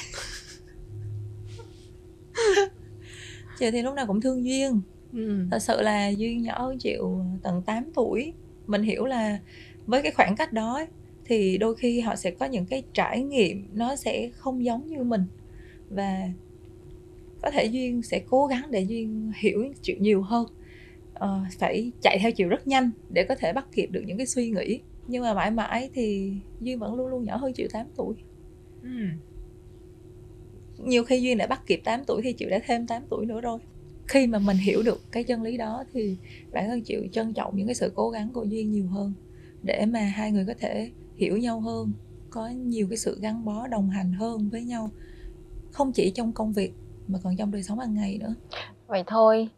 Chị thì lúc nào cũng thương duyên. Ừ. thật sự là duyên nhỏ hơn chịu tận 8 tuổi. Mình hiểu là với cái khoảng cách đó thì đôi khi họ sẽ có những cái trải nghiệm nó sẽ không giống như mình. Và có thể duyên sẽ cố gắng để duyên hiểu chịu nhiều hơn. Uh, phải chạy theo chiều rất nhanh để có thể bắt kịp được những cái suy nghĩ nhưng mà mãi mãi thì duyên vẫn luôn luôn nhỏ hơn chịu 8 tuổi. Ừ. nhiều khi duyên đã bắt kịp 8 tuổi thì chịu đã thêm 8 tuổi nữa rồi. Khi mà mình hiểu được cái chân lý đó thì bản thân chịu trân trọng những cái sự cố gắng của duyên nhiều hơn để mà hai người có thể hiểu nhau hơn có nhiều cái sự gắn bó đồng hành hơn với nhau không chỉ trong công việc mà còn trong đời sống hàng ngày nữa. Vậy thôi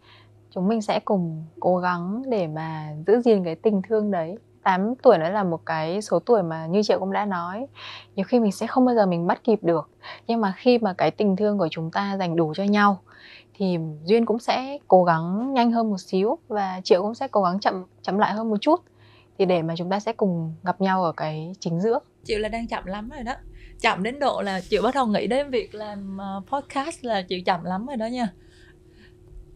chúng mình sẽ cùng cố gắng để mà giữ gìn cái tình thương đấy 8 tuổi nó là một cái số tuổi mà như chị cũng đã nói. Nhiều khi mình sẽ không bao giờ mình bắt kịp được nhưng mà khi mà cái tình thương của chúng ta dành đủ cho nhau thì duyên cũng sẽ cố gắng nhanh hơn một xíu và triệu cũng sẽ cố gắng chậm chậm lại hơn một chút thì để mà chúng ta sẽ cùng gặp nhau ở cái chính giữa. Chịu là đang chậm lắm rồi đó. Chậm đến độ là chịu bắt đầu nghĩ đến việc làm ờ, podcast là chịu chậm lắm rồi đó nha.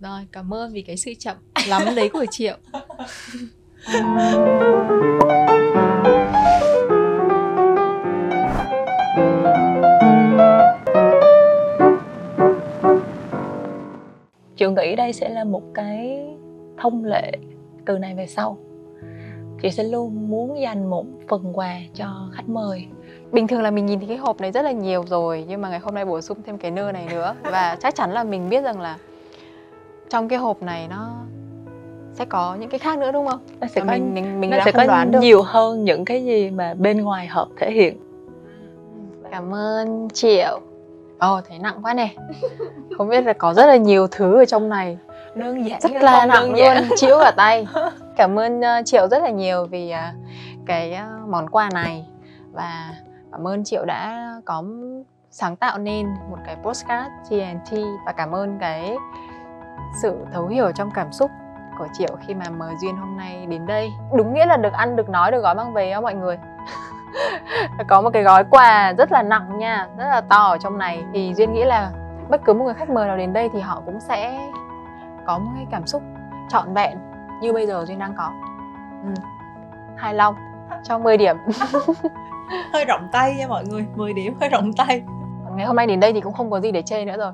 Rồi cảm ơn vì cái sự chậm [laughs] lắm đấy của triệu chị nghĩ đây sẽ là một cái thông lệ từ này về sau. Chị sẽ luôn muốn dành một phần quà cho khách mời. Bình thường là mình nhìn thấy cái hộp này rất là nhiều rồi, nhưng mà ngày hôm nay bổ sung thêm cái nơ này nữa. Và chắc chắn là mình biết rằng là trong cái hộp này nó sẽ có những cái khác nữa đúng không? Nó sẽ có, mình mình mình nó đã sẽ không có đoán được. nhiều hơn những cái gì mà bên ngoài hộp thể hiện Cảm ơn Triệu. Ồ, thấy nặng quá nè. Không biết là có rất là nhiều thứ ở trong này. đơn giản Rất là nặng luôn, chịu cả tay. [laughs] Cảm ơn uh, Triệu rất là nhiều vì uh, cái uh, món quà này và cảm ơn Triệu đã có sáng tạo nên một cái postcard TNT và cảm ơn cái sự thấu hiểu trong cảm xúc của Triệu khi mà mời Duyên hôm nay đến đây. Đúng nghĩa là được ăn, được nói, được gói mang về á mọi người. [laughs] có một cái gói quà rất là nặng nha, rất là to ở trong này thì Duyên nghĩ là bất cứ một người khách mời nào đến đây thì họ cũng sẽ có một cái cảm xúc trọn vẹn như bây giờ Duyên đang có. Ừ. Hài lòng cho 10 điểm. [laughs] hơi rộng tay nha mọi người 10 điểm hơi rộng tay Ngày hôm nay đến đây thì cũng không có gì để chê nữa rồi.